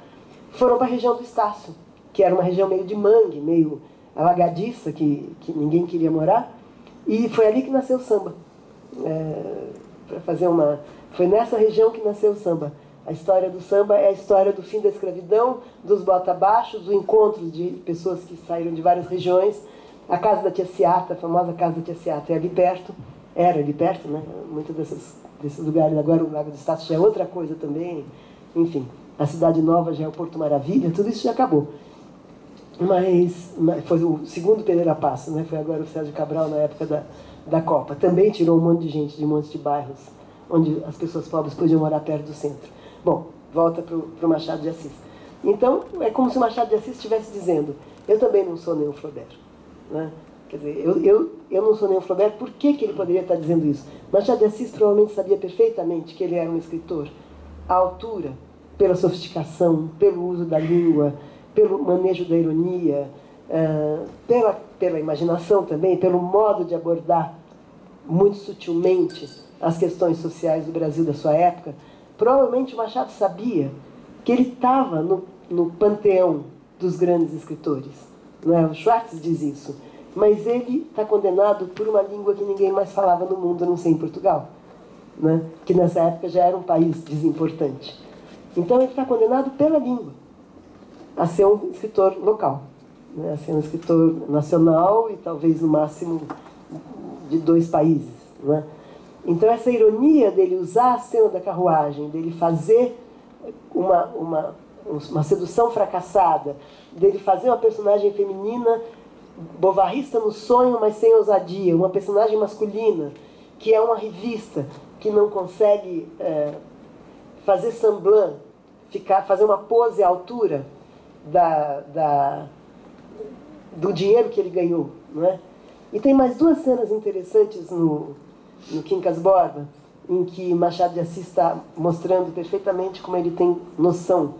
foram para a região do Estácio, que era uma região meio de mangue, meio alagadiça, que, que ninguém queria morar, e foi ali que nasceu o samba. É, para fazer uma foi nessa região que nasceu o samba. A história do samba é a história do fim da escravidão, dos bota-baixos, do encontro de pessoas que saíram de várias regiões. A casa da Tia Ciata, a famosa casa da Tia Ciata, é ali perto, era ali perto, né? Muitos desses, desses lugares, agora o Lago do Estado já é outra coisa também. Enfim, a Cidade Nova já é o Porto Maravilha, tudo isso já acabou. Mas, mas foi o segundo Pereira Passo, né? Foi agora o Sérgio Cabral na época da, da Copa. Também tirou um monte de gente de um monte de bairros onde as pessoas pobres podiam morar perto do centro. Bom, volta para o Machado de Assis. Então, é como se o Machado de Assis estivesse dizendo: eu também não sou nenhum Flaubert. Né? Quer dizer, eu, eu, eu não sou nenhum Flaubert, por que, que ele poderia estar dizendo isso? Machado de Assis provavelmente sabia perfeitamente que ele era um escritor à altura, pela sofisticação, pelo uso da língua, pelo manejo da ironia, uh, pela, pela imaginação também, pelo modo de abordar muito sutilmente as questões sociais do Brasil da sua época, provavelmente Machado sabia que ele estava no, no panteão dos grandes escritores. Não é? O Schwartz diz isso. Mas ele está condenado por uma língua que ninguém mais falava no mundo, a não ser em Portugal. Né? Que nessa época já era um país desimportante. Então ele está condenado pela língua a ser um escritor local, né? a ser um escritor nacional e talvez no máximo de dois países. Né? Então, essa ironia dele usar a cena da carruagem, dele fazer uma, uma, uma sedução fracassada, dele fazer uma personagem feminina bovarrista no sonho, mas sem ousadia, uma personagem masculina, que é uma revista, que não consegue é, fazer semblant, ficar, fazer uma pose à altura da, da, do dinheiro que ele ganhou. Não é? E tem mais duas cenas interessantes no, no Quincas Borba, em que Machado de Assis está mostrando perfeitamente como ele tem noção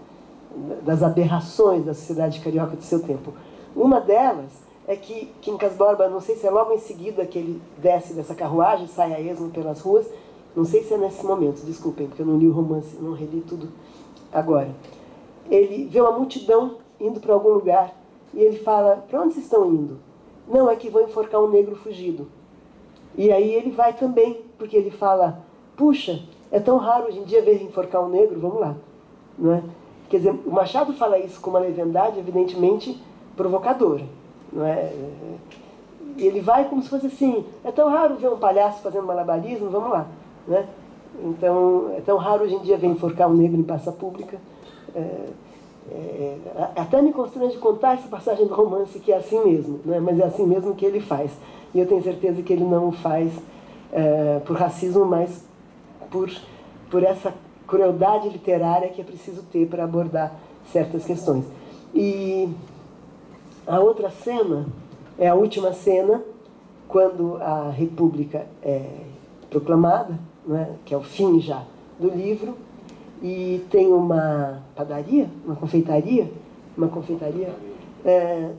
das aberrações da sociedade carioca do seu tempo. Uma delas é que Quincas Borba, não sei se é logo em seguida que ele desce dessa carruagem, sai a esmo pelas ruas, não sei se é nesse momento, desculpem, porque eu não li o romance, não reli tudo agora. Ele vê uma multidão indo para algum lugar e ele fala: Para onde vocês estão indo? Não, é que vão enforcar um negro fugido. E aí ele vai também, porque ele fala, puxa, é tão raro hoje em dia ver enforcar um negro, vamos lá. Não é? Quer dizer, o Machado fala isso com uma leviandade evidentemente provocadora. Não é? Ele vai como se fosse assim, é tão raro ver um palhaço fazendo malabarismo, vamos lá. Né? Então, é tão raro hoje em dia ver enforcar um negro em praça pública. É, é, até me constrange contar essa passagem do romance que é assim mesmo, né? mas é assim mesmo que ele faz. E eu tenho certeza que ele não o faz é, por racismo, mas por, por essa crueldade literária que é preciso ter para abordar certas questões. E a outra cena é a última cena, quando a República é proclamada, né, que é o fim já do livro, e tem uma padaria, uma confeitaria, uma confeitaria, é,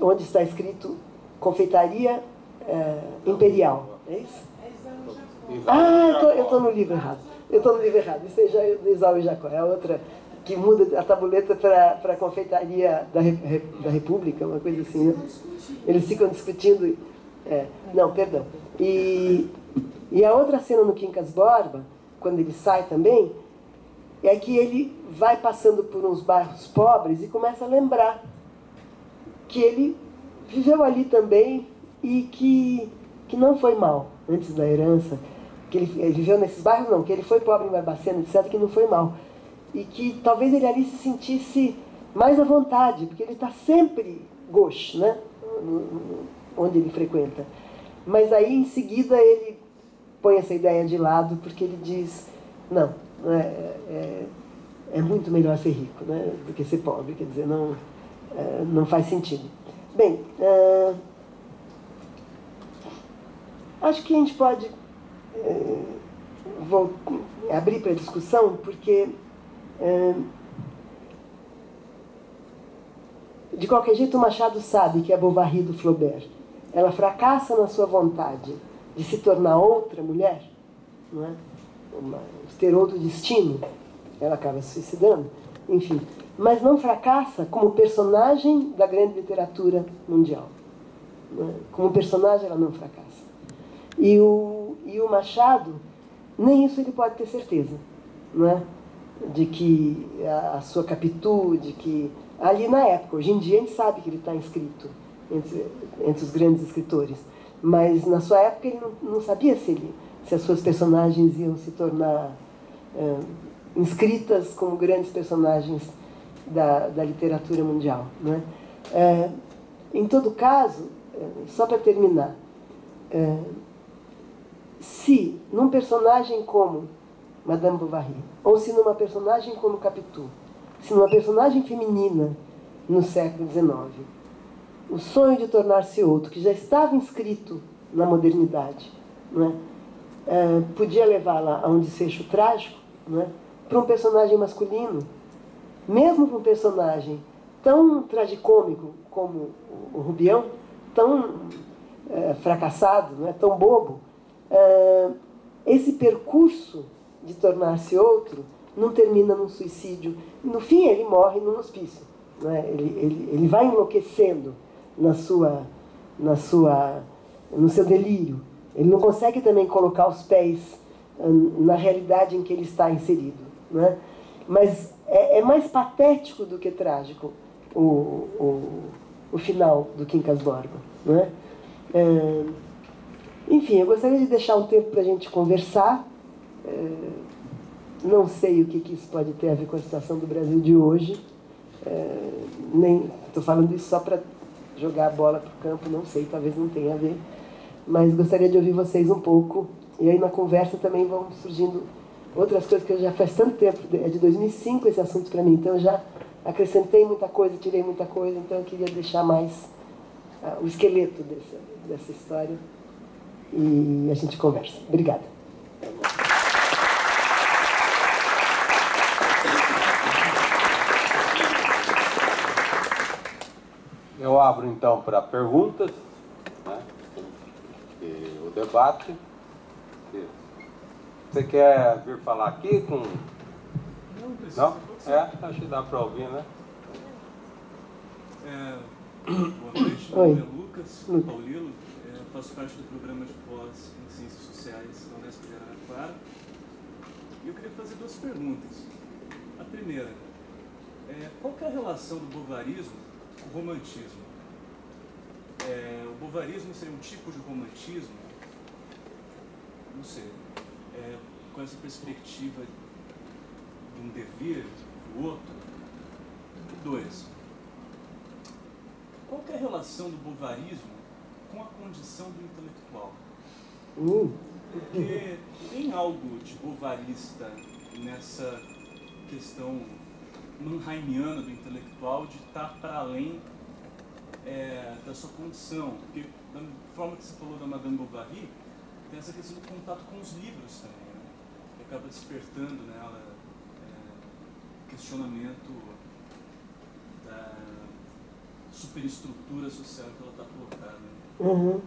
onde está escrito Confeitaria é, Imperial. É isso? Ah, eu tô, estou no livro errado. Eu estou no livro errado. Isso já é do Isaú e Jacó. É a outra, que muda a tabuleta para a confeitaria da, da República, uma coisa assim. Né? Eles ficam discutindo. É, não, perdão. E, e a outra cena no Quincas Borba, quando ele sai também, é que ele vai passando por uns bairros pobres e começa a lembrar que ele viveu ali também e que, que não foi mal antes da herança, que ele, ele viveu nesses bairros, não, que ele foi pobre em Barbacena, etc., que não foi mal. E que talvez ele ali se sentisse mais à vontade, porque ele está sempre gauche, né? onde ele frequenta. Mas aí, em seguida, ele põe essa ideia de lado, porque ele diz, não, é, é, é muito melhor ser rico né, do que ser pobre, quer dizer, não, é, não faz sentido. Bem, é, acho que a gente pode é, vou abrir para discussão, porque é, de qualquer jeito o Machado sabe que a Bovary do Flaubert ela fracassa na sua vontade de se tornar outra mulher, não é? Uma, ter outro destino, ela acaba se suicidando, enfim. Mas não fracassa como personagem da grande literatura mundial. É? Como personagem, ela não fracassa. E o, e o Machado, nem isso ele pode ter certeza, não é? de que a, a sua Capitu, de que ali na época, hoje em dia a gente sabe que ele está inscrito entre, entre os grandes escritores, mas na sua época ele não, não sabia se, ele, se as suas personagens iam se tornar é, inscritas como grandes personagens da, da literatura mundial. Né? É, em todo caso, é, só para terminar, é, se num personagem como Madame Bovary, ou se numa personagem como Capitu, se numa personagem feminina no século XIX, o sonho de tornar-se outro, que já estava inscrito na modernidade, não é? Podia levá-la a um desfecho trágico, não é? para um personagem masculino, mesmo para um personagem tão tragicômico como o Rubião, tão é, fracassado, é? tão bobo, é, esse percurso de tornar-se outro não termina num suicídio. No fim, ele morre num hospício. Não é? ele, ele, ele vai enlouquecendo na sua, na sua, no seu delírio. Ele não consegue também colocar os pés hum, na realidade em que ele está inserido. Né? Mas é, é mais patético do que trágico o, o, o final do Quincas Borba. Né? É, enfim, eu gostaria de deixar um tempo para a gente conversar. É, não sei o que, que, isso pode ter a ver com a situação do Brasil de hoje. É, nem estou falando isso só para jogar a bola para o campo, não sei, talvez não tenha a ver. Mas gostaria de ouvir vocês um pouco. E aí na conversa também vão surgindo outras coisas que eu já faz tanto tempo, é de 2005 esse assunto para mim, então eu já acrescentei muita coisa, tirei muita coisa, então eu queria deixar mais uh, o esqueleto dessa, dessa história e a gente conversa. Obrigada. Eu abro então para perguntas, né? o debate. Você quer vir falar aqui com. Não precisa. Não? É, acho que dá para ouvir, né? É, boa noite, meu nome é Lucas Paulilo, é, faço parte do programa de pós em Ciências Sociais da Unesp de Araraquara. E eu queria fazer duas perguntas. A primeira, é, qual é a relação do bovarismo com o romantismo? É, o bovarismo seria um tipo de romantismo? Não sei é, com essa perspectiva de um dever do outro. E dois, qual é a relação do bovarismo com a condição do intelectual? Uh. Porque tem algo de bovarista nessa questão manheimiana do intelectual de estar para além é, da sua condição. Porque, da forma que você falou da Madame Bovary, tem essa questão do contato com os livros também, né? que acaba despertando nela é, questionamento da superestrutura social que ela está colocada. Né? Uhum.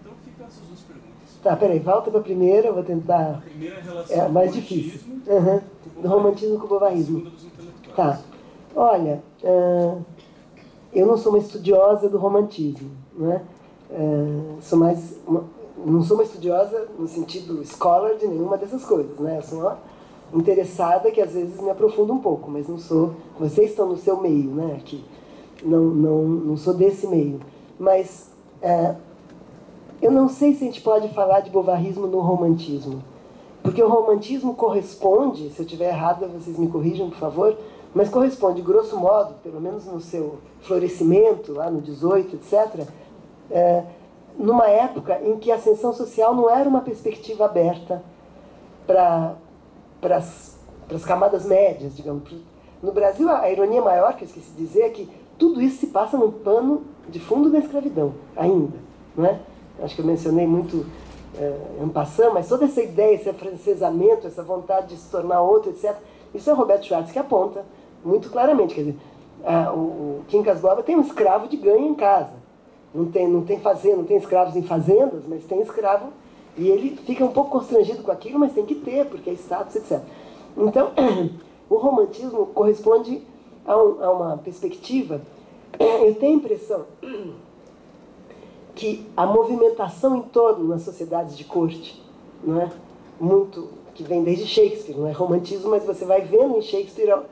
Então ficam essas duas perguntas. Tá, peraí, volta para a primeira, eu vou tentar. A primeira é a relação É mais do difícil. romantismo Uhum. Do romantismo com o intelectuais. Tá. Olha, ah, eu não sou uma estudiosa do romantismo, né? Ah, sou mais uma, não sou uma estudiosa no sentido scholar de nenhuma dessas coisas, né? Eu sou uma interessada que às vezes me aprofundo um pouco, mas não sou. Vocês estão no seu meio, né? Aqui, não, não, não sou desse meio, mas ah, eu não sei se a gente pode falar de bovarismo no romantismo. Porque o romantismo corresponde, se eu estiver errada, vocês me corrijam, por favor, mas corresponde, grosso modo, pelo menos no seu florescimento, lá no 18, etc., é, numa época em que a ascensão social não era uma perspectiva aberta para as camadas médias, digamos. No Brasil, a ironia maior, que eu esqueci de dizer, é que tudo isso se passa no pano de fundo da escravidão, ainda. Não é? Acho que eu mencionei muito é, en passant, mas toda essa ideia, esse afrancesamento, essa vontade de se tornar outro, etc., isso é o Roberto Schwartz que aponta muito claramente. Quer dizer, a, o, Quincas Borba tem um escravo de ganho em casa. Não tem, não tem fazenda, não tem escravos em fazendas, mas tem escravo e ele fica um pouco constrangido com aquilo, mas tem que ter, porque é status, etc. Então, o romantismo corresponde a, um, a uma perspectiva. Eu tenho a impressão que a movimentação em torno nas sociedades de corte, não é? muito que vem desde Shakespeare, não é romantismo, mas você vai vendo em Shakespeare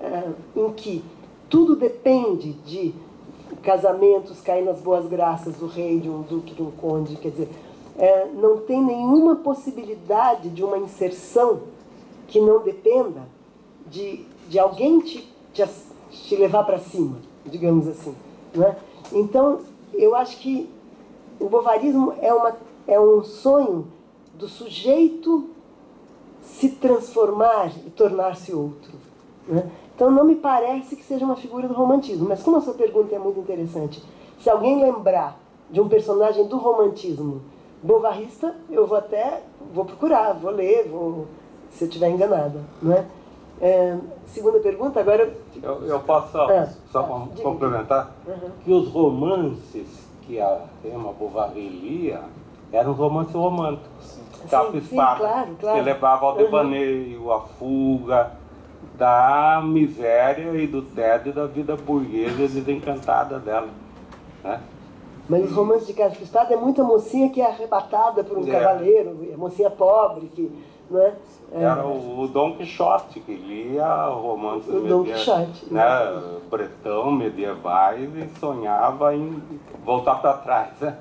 é, em que tudo depende de casamentos cair nas boas graças do rei, de um duque, de um conde, quer dizer, é, não tem nenhuma possibilidade de uma inserção que não dependa de, de alguém te, te, te levar para cima, digamos assim. Não é? Então, eu acho que o bovarismo é, uma, é um sonho do sujeito se transformar e tornar-se outro. Né? Então não me parece que seja uma figura do romantismo, mas como a sua pergunta é muito interessante, se alguém lembrar de um personagem do romantismo bovarista, eu vou até vou procurar, vou ler, vou, se eu estiver enganada. Né? É, segunda pergunta, agora... Eu, eu posso só, Ah, só diga. complementar? Uhum. Que os romances que a Emma Bovary lia eram romances românticos. Sim, espada, claro, claro. que levavam ao Uhum. devaneio, à fuga da miséria e do tédio da vida burguesa desencantada dela. Né? Mas os romances de de Espada é muita mocinha que é arrebatada por um É. cavaleiro, é mocinha pobre, que, não é? Era o, o Dom Quixote que lia romances O Dom media- Quixote, né, bretão, medievais e sonhava em voltar para trás. né?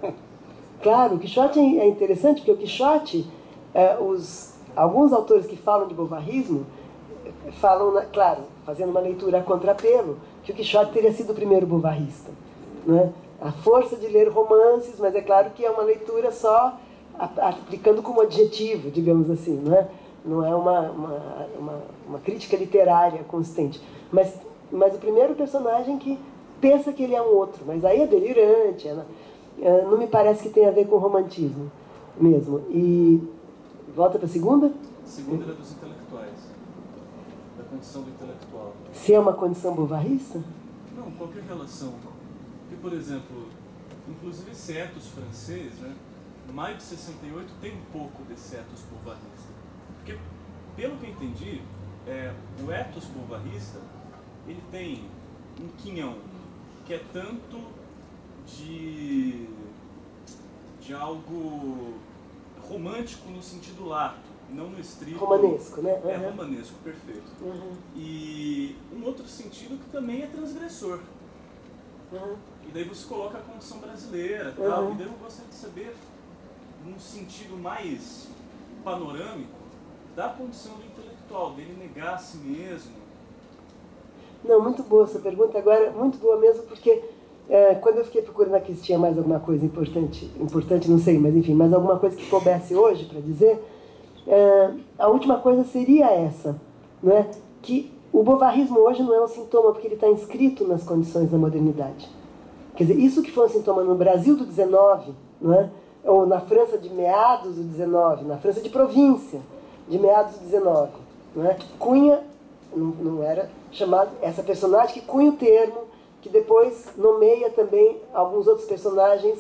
Claro, o Quixote é interessante porque o Quixote, é, os, alguns autores que falam de bovarismo falam, na- claro, fazendo uma leitura a contrapelo, que o Quixote teria sido o primeiro bovarista. Né? A força de ler romances, mas é claro que é uma leitura só aplicando como adjetivo, digamos assim, não é, não é uma, uma, uma, uma crítica literária consistente. Mas, mas o primeiro personagem que pensa que ele é um outro, mas aí é delirante, é, é, não me parece que tem a ver com romantismo mesmo. E volta para a segunda? Segunda era da condição do intelectual. Se é uma condição bovarista? Não, qualquer relação. Porque, por exemplo, inclusive esse ethos francês, né? Maio de 68 tem um pouco desse ethos bovarista. Porque, pelo que eu entendi, é, o ethos bovarista, ele tem um quinhão que é tanto de, de algo romântico no sentido lato, não no estrito... Romanesco, né? É, Uhum. romanesco, perfeito. Uhum. E um outro sentido que também é transgressor. Uhum. E daí você coloca a condição brasileira tal. E daí eu gostaria de saber, num sentido mais panorâmico, da condição do intelectual, dele negar a si mesmo. Não, muito boa essa pergunta. Agora, muito boa mesmo, porque é, quando eu fiquei procurando aqui se tinha mais alguma coisa importante, importante não sei, mas enfim, mais alguma coisa que coubesse hoje para dizer, é, a última coisa seria essa, não é? que o bovarismo hoje não é um sintoma porque ele está inscrito nas condições da modernidade. Quer dizer, isso que foi um sintoma no Brasil do 19, não é? ou na França de meados do 19, na França de província de meados do 19. Não é? Cunha não, não era chamado essa personagem que cunha o termo, que depois nomeia também alguns outros personagens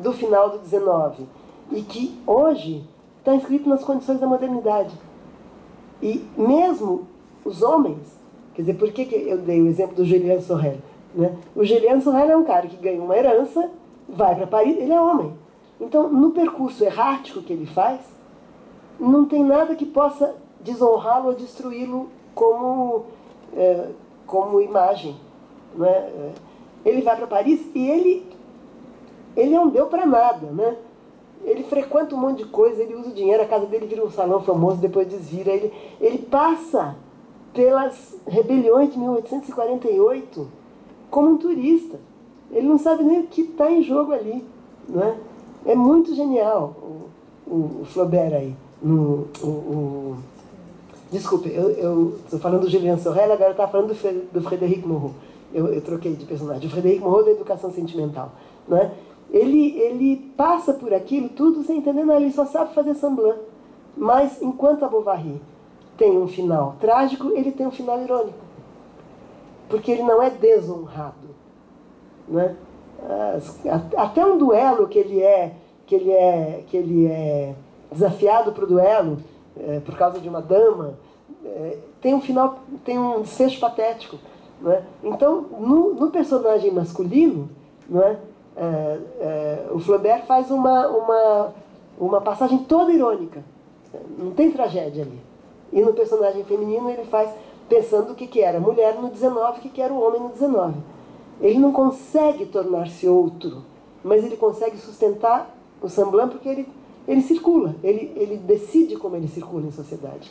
do final do 19 e que hoje está inscrito nas condições da modernidade. E mesmo os homens, quer dizer, por que, que eu dei o exemplo do Julian Sorrel? Né? O Julian Sorrel é um cara que ganha uma herança, vai para Paris, ele é homem. Então, no percurso errático que ele faz, não tem nada que possa desonrá-lo ou destruí-lo como, é, como imagem. Né? É, ele vai para Paris e ele, ele não deu para nada. Né? Ele frequenta um monte de coisa, ele usa o dinheiro, a casa dele vira um salão famoso, depois desvira. Ele, ele passa pelas rebeliões de 1848 como um turista. Ele não sabe nem o que está em jogo ali. Não é? é muito genial o, o, o Flaubert aí. No, o, o... Desculpe, eu estou falando do Julien Sorel, agora está falando do, do Frederic Moreau. Eu, eu, troquei de personagem. O Frederic Moreau da educação sentimental. Não é? Ele, ele passa por aquilo tudo sem entender nada, ele só sabe fazer semblant. Mas enquanto a Bovary tem um final trágico, ele tem um final irônico. Porque ele não é desonrado. Né? Até um duelo que ele é, que ele é, que ele é desafiado para o duelo é, por causa de uma dama, é, tem um final, tem um desfecho patético. Né? Então, no, no personagem masculino, não é? É, o Flaubert faz uma, uma, uma passagem toda irônica. Não tem tragédia ali. E no personagem feminino ele faz pensando o que, que era mulher no 19 o que, que era o homem no 19. Ele não consegue tornar-se outro, mas ele consegue sustentar o semblant porque ele, ele circula, ele, ele decide como ele circula em sociedade.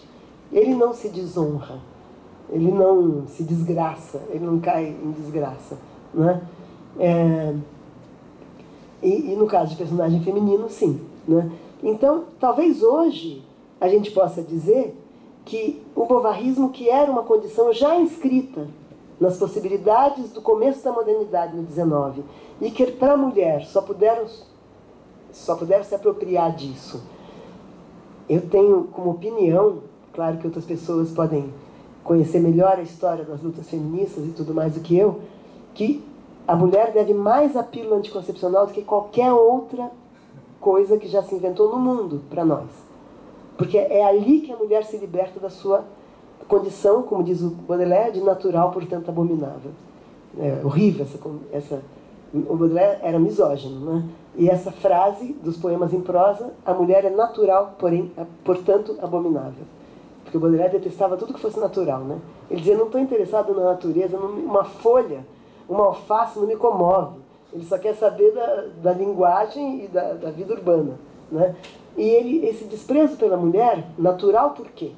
Ele não se desonra, ele não se desgraça, ele não cai em desgraça. Né? É, e, e, no caso de personagem feminino, sim. Né? Então, talvez hoje a gente possa dizer que o bovarismo, que era uma condição já inscrita nas possibilidades do começo da modernidade no 19 e que para a mulher só puderam, só puderam se apropriar disso. Eu tenho como opinião, claro que outras pessoas podem conhecer melhor a história das lutas feministas e tudo mais do que eu, que a mulher deve mais à pílula anticoncepcional do que qualquer outra coisa que já se inventou no mundo para nós. Porque é ali que a mulher se liberta da sua condição, como diz o Baudelaire, de natural, portanto abominável. É horrível essa, essa. O Baudelaire era misógino, né? E essa frase dos poemas em prosa, a mulher é natural, porém, portanto, abominável. Porque o Baudelaire detestava tudo que fosse natural, né? Ele dizia, não estou interessado na natureza, numa folha uma alface não me comove. Ele só quer saber da, da linguagem e da, da vida urbana. Né? E ele, esse desprezo pela mulher, natural por quê?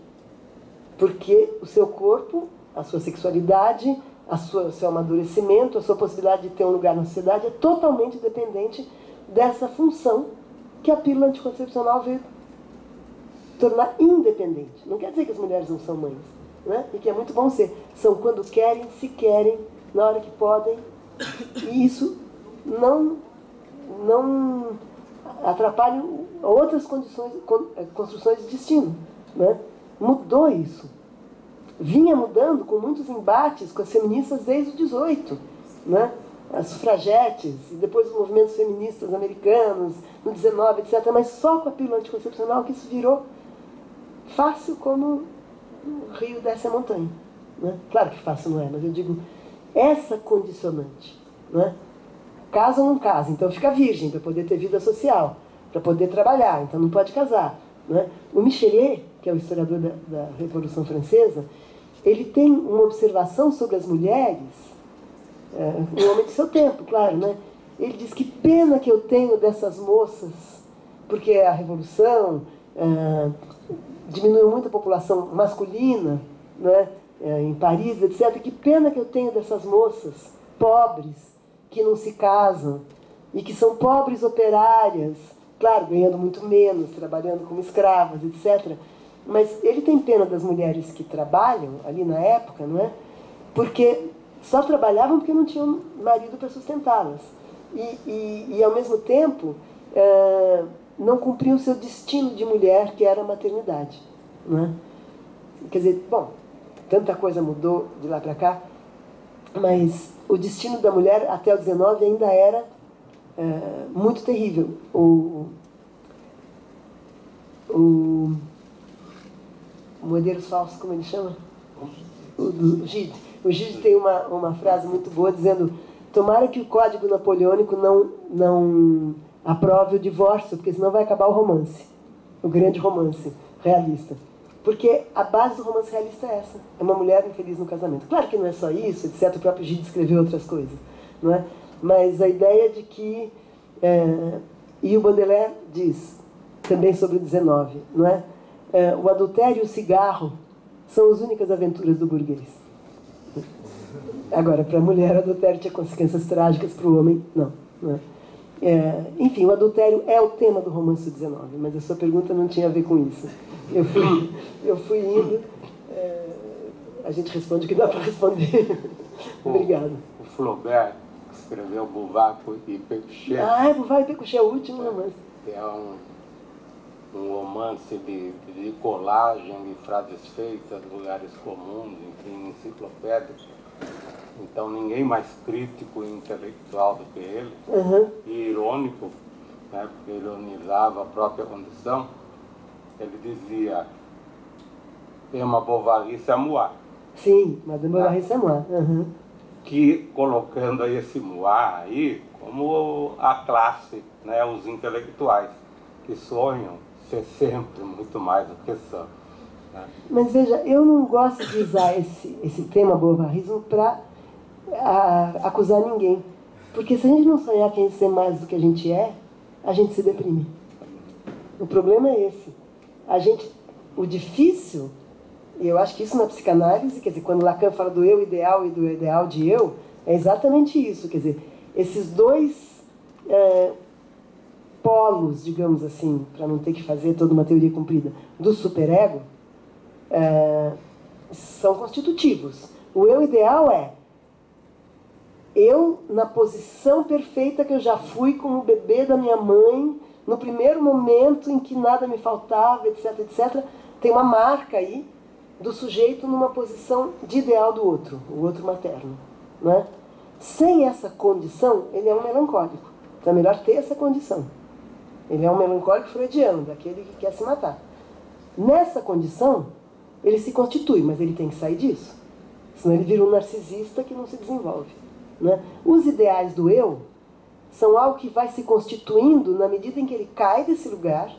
Porque o seu corpo, a sua sexualidade, a sua, o seu amadurecimento, a sua possibilidade de ter um lugar na sociedade é totalmente dependente dessa função que a pílula anticoncepcional veio tornar independente. Não quer dizer que as mulheres não são mães, né? e que é muito bom ser. São quando querem, se querem, na hora que podem, e isso não, não atrapalha outras condições, eh, construções de destino. Né? Mudou isso. Vinha mudando com muitos embates com as feministas desde o 18. Né? As sufragetes, e depois os movimentos feministas americanos, no 19, etc. Mas só com a pílula anticoncepcional que isso virou fácil como o rio desce a montanha. Né? Claro que fácil não é, mas eu digo essa condicionante. Né? Casa ou não casa, então fica virgem para poder ter vida social, para poder trabalhar, então não pode casar. Né? O Michelet, que é o historiador da, da Revolução Francesa, ele tem uma observação sobre as mulheres, é, um homem de seu tempo, claro, né? Ele diz que pena que eu tenho dessas moças, porque a Revolução é, diminuiu muito a população masculina, né? É, em Paris, etc. Que pena que eu tenho dessas moças pobres que não se casam e que são pobres operárias, claro, ganhando muito menos, trabalhando como escravas, etc. Mas ele tem pena das mulheres que trabalham ali na época, não é? Porque só trabalhavam porque não tinham marido para sustentá-las. E, e, e, ao mesmo tempo, é, não cumpriam o seu destino de mulher, que era a maternidade. Não é? Quer dizer, bom, tanta coisa mudou de lá para cá, mas o destino da mulher até o 19 ainda era é, muito terrível. O, o Moedeiros Falsos, como ele chama? O, do Gide. O Gide tem uma, uma frase muito boa dizendo tomara que o código napoleônico não, não aprove o divórcio, porque senão vai acabar o romance, o grande romance realista. Porque a base do romance realista é essa, é uma mulher infeliz no casamento. Claro que não é só isso, etc. O próprio Gide escreveu outras coisas, não é? Mas a ideia de que... É, e o Baudelaire diz, também sobre o 19, não é? é? O adultério e o cigarro são as únicas aventuras do burguês. Agora, para a mulher, adultério tinha consequências trágicas, para o homem, não. não é? É, enfim, o adultério é o tema do romance 19, mas a sua pergunta não tinha a ver com isso. Eu fui, eu fui indo, é, a gente responde o que dá para responder. Obrigado. O Flaubert escreveu Bouvard e Pécuchet. Ah, é Bouvard e Pécuchet, é o último romance. É um, um romance de, de colagem de frases feitas, lugares comuns, enfim, enciclopédico então ninguém mais crítico e intelectual do que ele, uhum. e irônico, né, porque ironizava a própria condição, ele dizia Emma Bovary Samoa. Sim, Madame Bovary né? Samoa. Uhum. Que colocando esse moá aí como a classe, né, os intelectuais, que sonham ser sempre muito mais do que são. Né? Mas veja, eu não gosto de usar esse, esse tema bovarismo para acusar ninguém. Porque se a gente não sonhar que a gente ser mais do que a gente é, a gente se deprime. O problema é esse. A gente, o difícil, e eu acho que isso na psicanálise, quer dizer, quando Lacan fala do eu ideal e do ideal de eu, é exatamente isso. Quer dizer, esses dois é, polos, digamos assim, para não ter que fazer toda uma teoria comprida, do superego, é, são constitutivos. O eu ideal é eu na posição perfeita que eu já fui como bebê da minha mãe, no primeiro momento em que nada me faltava, etc, etc, tem uma marca aí do sujeito numa posição de ideal do outro, o outro materno. Né? Sem essa condição, ele é um melancólico. Então é melhor ter essa condição. Ele é um melancólico freudiano, daquele que quer se matar. Nessa condição, ele se constitui, mas ele tem que sair disso. Senão ele vira um narcisista que não se desenvolve. Né? Os ideais do eu são algo que vai se constituindo na medida em que ele cai desse lugar,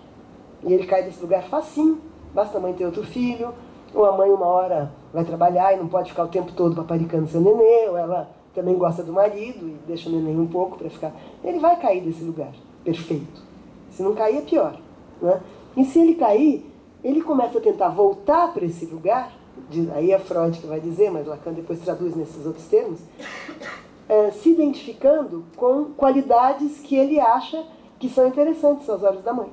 e ele cai desse lugar facinho, basta a mãe ter outro filho, ou a mãe uma hora vai trabalhar e não pode ficar o tempo todo paparicando seu nenê, ou ela também gosta do marido e deixa o neném um pouco para ficar. Ele vai cair desse lugar, perfeito. Se não cair, é pior. Né? E se ele cair, ele começa a tentar voltar para esse lugar, aí é Freud que vai dizer, mas Lacan depois traduz nesses outros termos, é, se identificando com qualidades que ele acha que são interessantes aos olhos da mãe.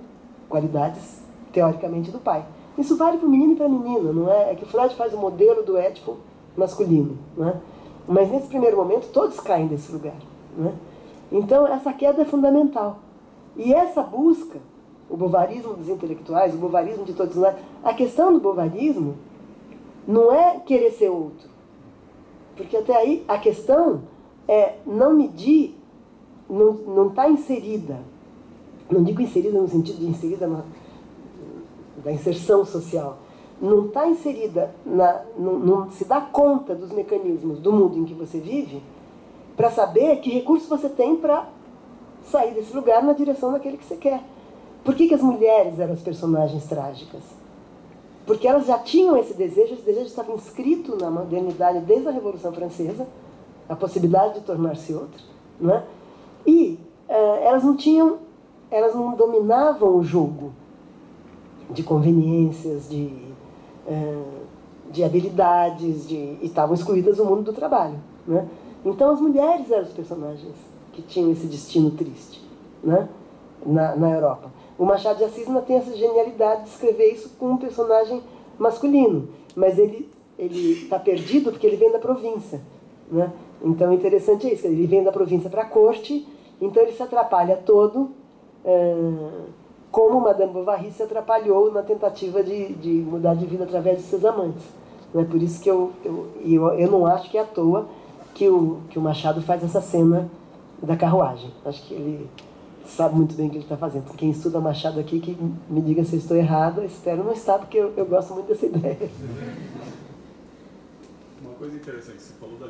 Qualidades, teoricamente, do pai. Isso vale para o menino e para a menina, não é? É que Freud faz o modelo do ético masculino, não é? Mas nesse primeiro momento, todos caem desse lugar. Não é? Então, essa queda é fundamental. E essa busca, o bovarismo dos intelectuais, o bovarismo de todos nós, a questão do bovarismo não é querer ser outro. Porque até aí a questão é não medir, não está inserida. Não digo inserida no sentido de inserida na, da inserção social. Não está inserida, na, não, não se dá conta dos mecanismos do mundo em que você vive para saber que recursos você tem para sair desse lugar na direção daquele que você quer. Por que, que as mulheres eram as personagens trágicas? Porque elas já tinham esse desejo, esse desejo estava inscrito na modernidade desde a Revolução Francesa, a possibilidade de tornar-se outra, não é? E uh, elas não tinham, elas não dominavam o jogo de conveniências, de, uh, de habilidades, de, e estavam excluídas do mundo do trabalho, né? Então as mulheres eram os personagens que tinham esse destino triste, né? Na, na Europa. O Machado de Assis ainda tem essa genialidade de escrever isso com um personagem masculino, mas ele ele está perdido porque ele vem da província, né? Então, interessante é isso, ele vem da província para a corte, então ele se atrapalha todo, é, como Madame Bovary se atrapalhou na tentativa de, de mudar de vida através de seus amantes. Não é por isso que eu, eu, eu, eu não acho que é à toa que o, que o Machado faz essa cena da carruagem. Acho que ele sabe muito bem o que ele está fazendo. Quem estuda Machado aqui, que me diga se eu estou errado, espero não estar, porque eu, eu gosto muito dessa ideia. Uma coisa interessante, você falou da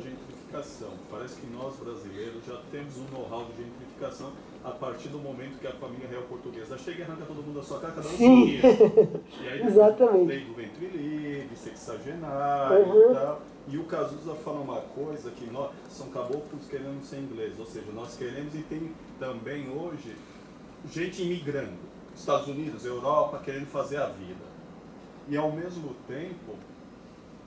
gentrificação. Parece que nós, brasileiros, já temos um know-how de gentrificação a partir do momento que a família real portuguesa chega e arranca todo mundo da sua casa, cada um Sim. E aí Exatamente. vem do ventre livre, sexagenário Uhum. e tal. E o Cazuza fala uma coisa que nós são caboclos querendo ser inglês, ou seja, nós queremos e tem também hoje gente imigrando, Estados Unidos, Europa, querendo fazer a vida. E ao mesmo tempo,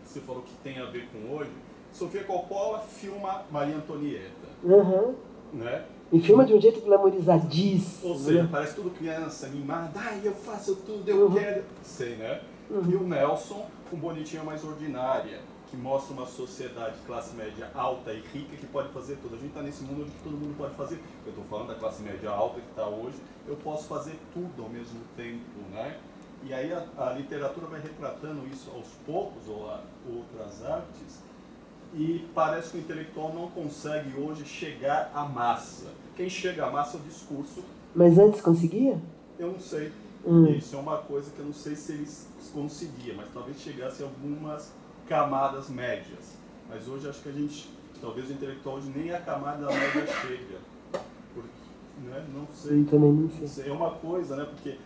você falou que tem a ver com hoje, Sofia Coppola filma Maria Antonieta, Uhum. né? E filma de um jeito glamourizadíssimo. Ou seja, né? parece tudo criança animada, ai, eu faço tudo, eu Uhum. quero. Sei, né? E o Nelson, com Bonitinha Mais Ordinária, que mostra uma sociedade classe média alta e rica que pode fazer tudo. A gente está nesse mundo onde todo mundo pode fazer. Eu estou falando da classe média alta que está hoje, eu posso fazer tudo ao mesmo tempo, né? E aí a, a literatura vai retratando isso aos poucos, ou a, outras artes, e parece que o intelectual não consegue hoje chegar à massa. Quem chega à massa é o discurso Mas antes conseguia? eu não sei. Hum. Isso é uma coisa que eu não sei se eles conseguiam, mas talvez chegasse a algumas camadas médias. Mas hoje acho que a gente, talvez o intelectual hoje nem a camada média chega. Porque, né, não sei. Eu também não sei. É uma coisa, né? Porque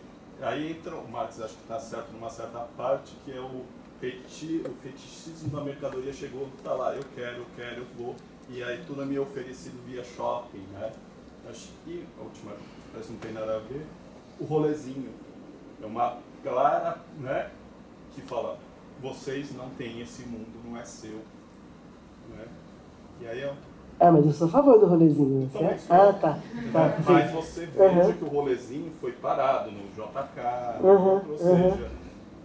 aí entra, o Marx acho que está certo numa certa parte, que é o, feti, o fetichismo da mercadoria chegou, tá lá, eu quero, eu quero, eu vou, e aí tudo é me oferecido via shopping, né? Acho que, a última, parece que não tem nada a ver, o rolezinho. É uma clara, né? Que fala, vocês não têm esse mundo, não é seu. Né? E aí é Ah, mas eu sou a favor do rolezinho, Também certo? sou. Ah, tá. tá mas você veja Uhum. que o rolezinho foi parado no JK, Uhum, ou uhum.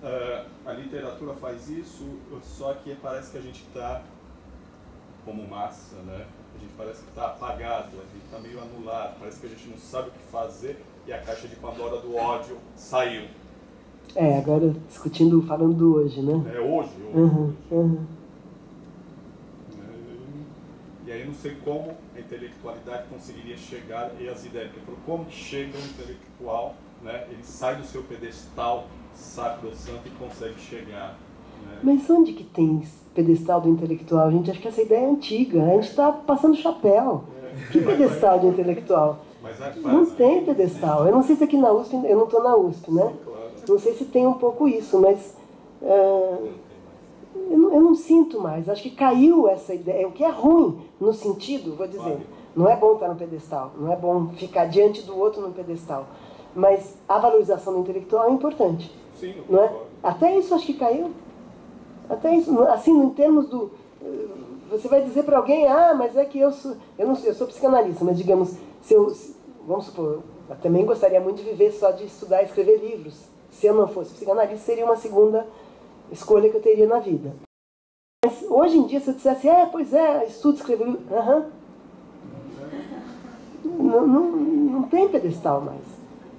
Ah, a literatura faz isso, só que parece que a gente está como massa, né? A gente parece que está apagado, a gente está meio anulado, parece que a gente não sabe o que fazer e a caixa de Pandora do ódio saiu. É, agora discutindo, falando do hoje, né? É hoje, hoje. Uhum, hoje. uhum. E aí não sei como a intelectualidade conseguiria chegar e as ideias. Porque como chega um intelectual, né? ele sai do seu pedestal sacrosanto e consegue chegar. Né? Mas onde que tem pedestal do intelectual, gente? Acho que essa ideia é antiga. A gente está passando chapéu. Que pedestal de intelectual? A- Não tem pedestal. Eu não sei se aqui na USP, eu não estou na USP, né? Claro. Não sei se tem um pouco isso, mas ah, eu, não, eu não sinto mais. Acho que caiu essa ideia, o que é ruim no sentido, vou dizer, não é bom estar no pedestal, não é bom ficar diante do outro no pedestal, mas a valorização do intelectual é importante, Sim, não é? Até isso acho que caiu. Até isso, assim, em termos do eh, você vai dizer para alguém, ah, mas é que eu sou, eu não eu sou psicanalista, mas digamos, se eu, vamos supor, eu também gostaria muito de viver só de estudar e escrever livros. Se eu não fosse psicanalista, seria uma segunda escolha que eu teria na vida. Mas hoje em dia, se eu dissesse, é, pois é, estudo, escrever livro, aham. Não, não, não tem pedestal mais.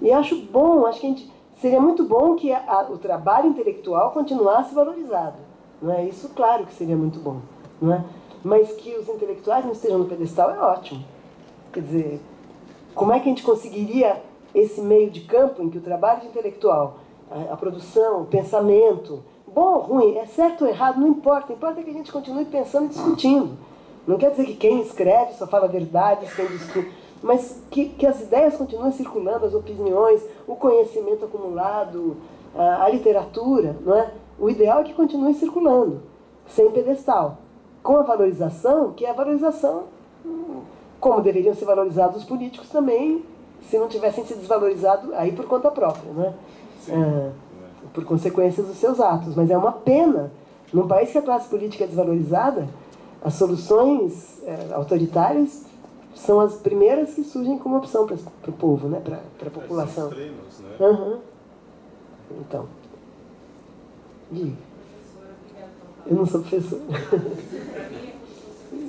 E acho bom, acho que a gente, seria muito bom que a- o trabalho intelectual continuasse valorizado. Não é? Isso, claro que seria muito bom. Não é? Mas que os intelectuais não estejam no pedestal é ótimo. Quer dizer, como é que a gente conseguiria esse meio de campo em que o trabalho de intelectual, a, a produção, o pensamento, bom ou ruim, é certo ou errado, não importa. Importa que a gente continue pensando e discutindo. Não quer dizer que quem escreve só fala verdades, quem discute, mas que, que as ideias continuem circulando, as opiniões, o conhecimento acumulado, a, a literatura, não é? O ideal é que continue circulando, sem pedestal, com a valorização, que é a valorização como deveriam ser valorizados os políticos também, se não tivessem se desvalorizado aí por conta própria, né? Ah, por consequências dos seus atos. Mas é uma pena, num país que a classe política é desvalorizada, as soluções eh, autoritárias são as primeiras que surgem como opção para o povo, né? para a população. São extremos, né? Aham. Então. Diga. Eu não sou professor.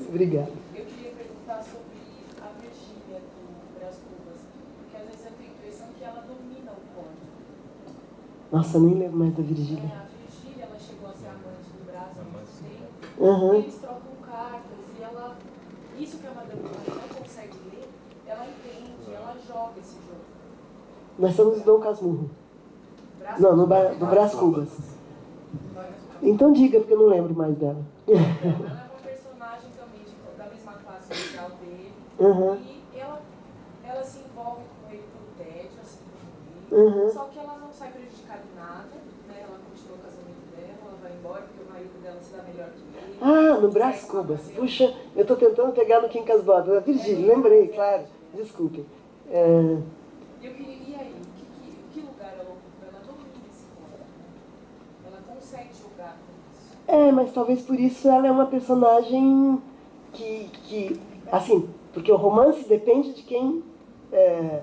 Obrigada. Eu queria perguntar sobre a Virgília do Brás Cubas, porque às vezes eu tenho a impressão que ela domina o. Nossa, eu nem lembro mais da Virgília. É, a Virgília, ela chegou a ser amante do Brás há muito tempo, e eles trocam cartas, e ela... Isso que a Madame Bovary não consegue ler, ela entende, ela joga esse jogo. Nós estamos no Dom Casmurro. Não, no ba do Brás Cubas. Então diga, porque eu não lembro mais dela. Ela é uma personagem também de, da mesma classe social dele. Uhum. E ela, ela se envolve com ele por tédio, assim, com Uhum. Só que ela não sai prejudicada em nada, né? Ela continua o casamento dela, ela vai embora porque o marido dela se dá melhor que ele. Ah, no Brás Cubas. Puxa, eu estou tentando pegar no Quincas Borba. Virgílio, lembrei, claro. Desculpe. É, E eu queria, e aí? Que, que, que lugar ela ocupa? Ela domina esse corpo. né? Ela consegue jogar com isso. É, mas talvez por isso ela é uma personagem que, que assim, porque o romance depende de quem, é,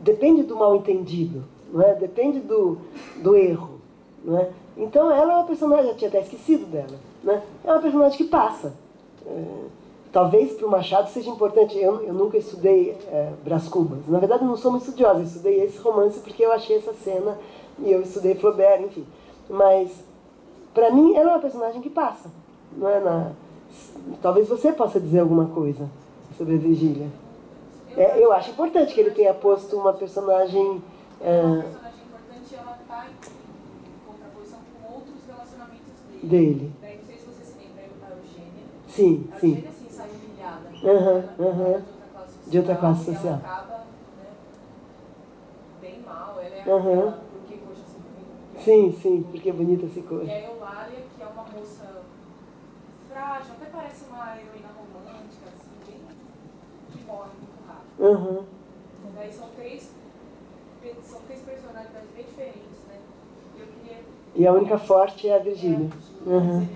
depende do mal entendido, não é? Depende do, do erro, não é? Então ela é uma personagem, eu tinha até esquecido dela, né? É uma personagem que passa. É, talvez para o Machado seja importante, eu, eu nunca estudei é, Brás Cubas, na verdade eu não sou uma estudiosa, eu estudei esse romance porque eu achei essa cena e eu estudei Flaubert, enfim, mas para mim, ela é uma personagem que passa. Não é na... Talvez você possa dizer alguma coisa sobre a Virgília. É, eu acho importante que ele tenha posto uma personagem. É uma é, personagem importante ela está em, contraposição com outros relacionamentos dele. dele. Daí não sei se você se lembra da Eugênia. Sim, A sim. Eugênia, assim, aham. é De outra classe e social. Ela acaba né, bem mal. Ela é Aham. aquela porque coxa se bonita. Sim, sim, porque é bonita essa E cor. a Eulália, que é uma moça frágil, até parece uma heroína romântica, assim, bem que morre muito rápido. Aham. Daí são três, são três personalidades bem diferentes, né? Eu queria. E a única forte é a Virgília. Aham.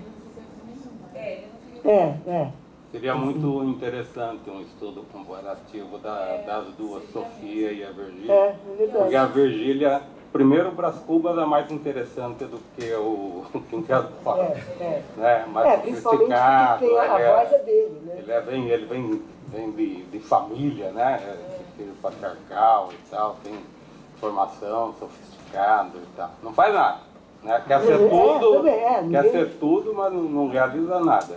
É, ele não fica. É, é. Seria muito interessante um estudo comparativo da- das duas, Sofia e a Virgília. É, é Porque verdade. a Virgília, primeiro, o Brás Cubas é mais interessante do que o Quincas Borba. É, é. Né? Mais É, principalmente porque sofisticado. tem a, a ele é- voz é dele, né? Ele, é, vem, ele vem, vem de, de família, né? É, Filho patriarcal e tal, tem formação, sofisticado e tal. Não faz nada. Né? Quer ser É, tudo, é, quer ser tudo, mas não, não realiza nada.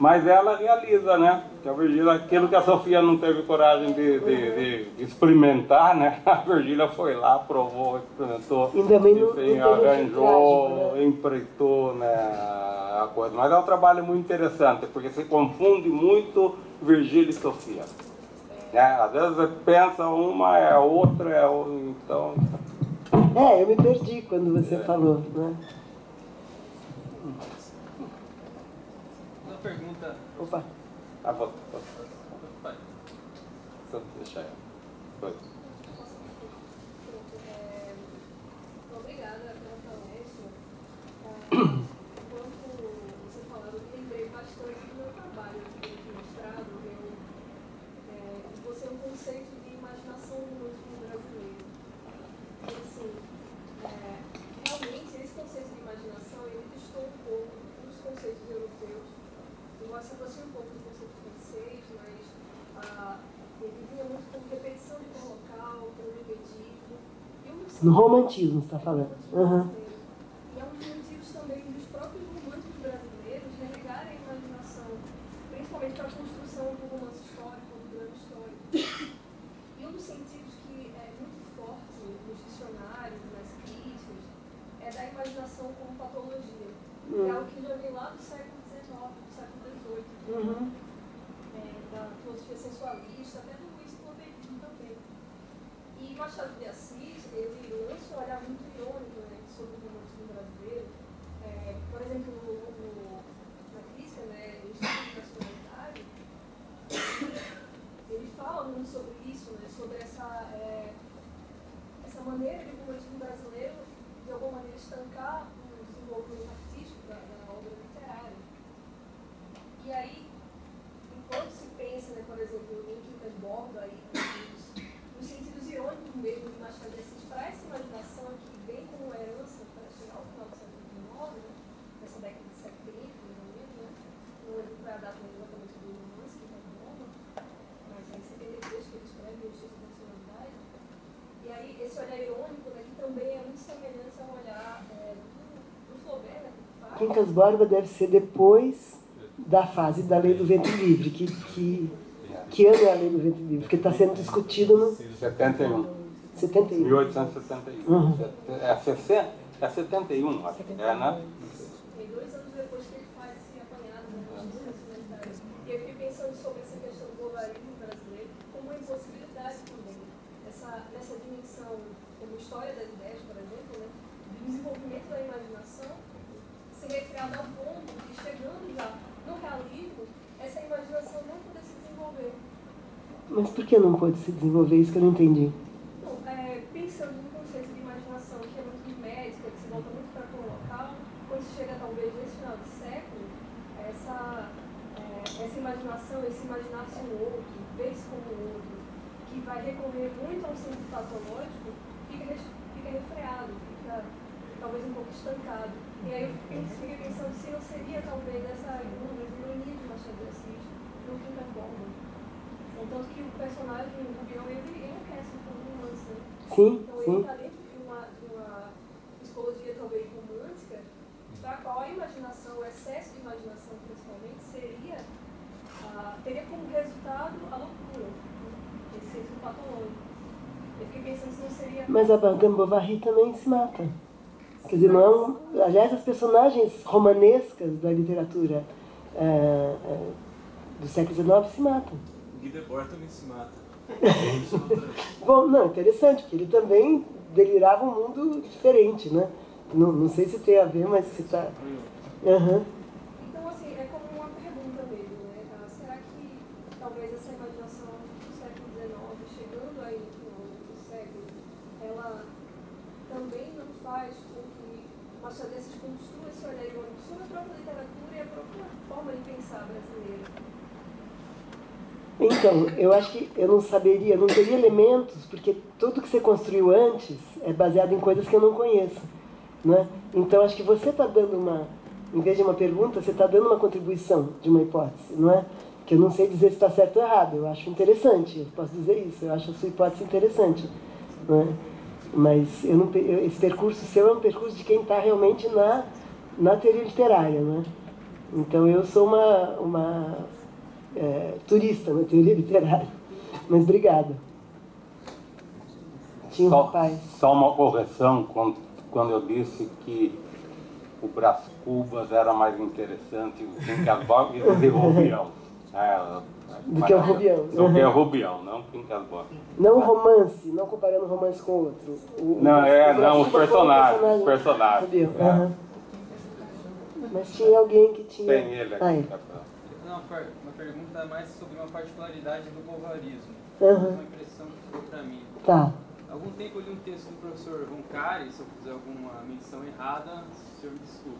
Mas ela realiza, né? Que a Virgília, aquilo que a Sofia não teve coragem de, de- de- experimentar, né? A Virgília foi lá, provou, experimentou, E também não- enfim, não arranjou, trágico, né? empreitou né, a coisa. Mas é um trabalho muito interessante, porque se confunde muito Virgília e Sofia. Né? Às vezes você pensa uma é a outra, é a outra, então... É, eu me perdi quando você falou, né? Opa. Ah, vou, vai. Só deixar ela. Foi. É, Obrigada pela palestra. Ah, Enquanto você falava, eu me lembrei bastante do meu trabalho aqui no mestrado. Eu, é, você é um conceito de imaginação romântica brasileiro. E assim, é, realmente esse conceito de imaginação ele distou um pouco dos conceitos europeus. Embora se aproxime um pouco do conceito francês, mas ah, ele vinha muito com repetição de cor local, com mimetismo. E um dos No romantismo, você está falando. Aham. e é um dos motivos também dos próprios românticos brasileiros renegarem a imaginação, principalmente para a construção do romance histórico, do drama histórico. E um dos sentidos que é muito forte nos dicionários, nas críticas, é da imaginação como patologia. Que é algo que já vem lá do século XIX, do século XVIII Uhum. é, da filosofia sensualista, até do Machado de Assis, ele lança um olhar muito irônico né, sobre o romantismo brasileiro. É, por exemplo, no, no- na crítica, né, o Instituto Nacionalidade, ele fala muito sobre isso, né, sobre essa, é, essa maneira de o romantismo brasileiro, de alguma maneira, estancar o desenvolvimento artístico da, da obra literária. E aí, enquanto se pensa, né, por exemplo, em Quincas Borba e nos, nos sentidos irônicos mesmo de Machado de Assis, para essa imaginação que vem como herança para chegar ao final do século XIX, né, nessa década de 70, mais ou menos, né, não lembro qual é a data exatamente do romance, Quincas Borba, mas é em 73 que ele escreve o Justiça da Nacionalidade. E aí, esse olhar irônico, né, que também é muito semelhante ao olhar é, do, do Flaubert, né, Quincas Borba deve ser depois da fase da lei do vento livre, que, que Que ano é a lei do ventre livre? Porque está sendo discutido no 71. 71. 1871. Uhum. É, 60, é 71, acho que é, né? E dois anos depois que ele faz apanhado da Constituição Unitária. E eu fiquei pensando sobre essa questão do globalismo brasileiro como uma impossibilidade também. Essa, nessa dimensão, como história das ideias, por exemplo, né? do desenvolvimento da imaginação, se refreada ao ponto de, chegando já no realismo, essa imaginação não poder se desenvolver. Mas por que não pode se desenvolver isso que eu não entendi? Bom, é, pensando no conceito de imaginação, que é muito médica, que se volta muito para o local, quando se chega talvez nesse final de século, essa, é, essa imaginação, esse imaginar-se um outro, ver-se como um outro, que vai recorrer muito ao centro patológico, fica, fica refreado, talvez um pouco estancado. E aí eu fiquei pensando se não seria talvez essa uma ironia de Machado de Assis no Quinta Bomba. Contanto que o personagem, o Rubião, ele enlouquece um pouco romance, né? Sim, Então ele está dentro de uma, de uma psicologia talvez romântica, para a qual a imaginação, o excesso de imaginação principalmente, seria, ah, teria como resultado a loucura, né? esse senso patológico. Eu fiquei pensando se não seria. Mas a Madame Bovary também se mata. Quer dizer, não é um... Aliás, as personagens romanescas da literatura é, é, do século XIX se matam. Guy Debord também se mata. Bom, não, interessante, porque ele também delirava um mundo diferente, né? Não, não sei se tem a ver, mas se tá... Aham. Então, assim, é como uma pergunta mesmo, né? Ah, será que talvez essa imaginação do século XIX, chegando aí no final do século, ela também não faz com que Machado de Assis construa esse olhar irônico sobre a própria literatura e a própria forma de pensar brasileira? Então, eu acho que eu não saberia, não teria elementos, porque tudo que você construiu antes é baseado em coisas que eu não conheço. Né? Então, acho que você está dando uma, em vez de uma pergunta, você está dando uma contribuição de uma hipótese, não é? Que eu não sei dizer se está certo ou errado, eu acho interessante, eu posso dizer isso, eu acho a sua hipótese interessante. Não é? Mas eu não, eu- esse percurso seu é um percurso de quem está realmente na, na teoria literária. Não é? Então, eu sou uma, uma é, turista na teoria literária. Mas obrigada. Tinha um Só, rapaz. só uma correção quando, quando eu disse que o Brás Cubas era mais interessante do que o Borges e do Rubião. É, Do que o Rubião. Do que o Rubião, não o Quincas Borges. Não o romance, não comparando romance com outro. O- Não, é, o não, os personagens, os personagens. É. Mas tinha alguém que tinha. Tem ele aqui. Ah, Não, per- uma pergunta mais sobre uma particularidade do bovarismo. Aham. Uma impressão que ficou para mim. Tá. Algum tempo eu li um texto do professor Roncari, se eu fizer alguma menção errada, o senhor me desculpe.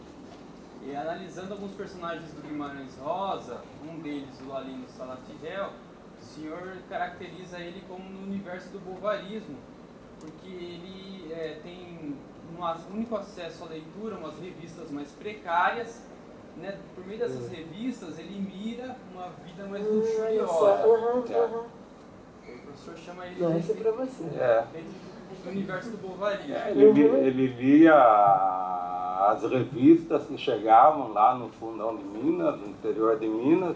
E analisando alguns personagens do Guimarães Rosa, um deles, o Lalino Salatiel, o senhor caracteriza ele como no universo do bovarismo, porque ele é, tem um único acesso à leitura, umas revistas mais precárias, né? por meio dessas revistas ele mira uma vida mais Hum, olha luxuriosa. Aham, É. aham. O professor chama ele Não, de- é pra você. É. do universo do bovarismo. Ele, vi- ele via as revistas que chegavam lá no fundão de Minas, no interior de Minas,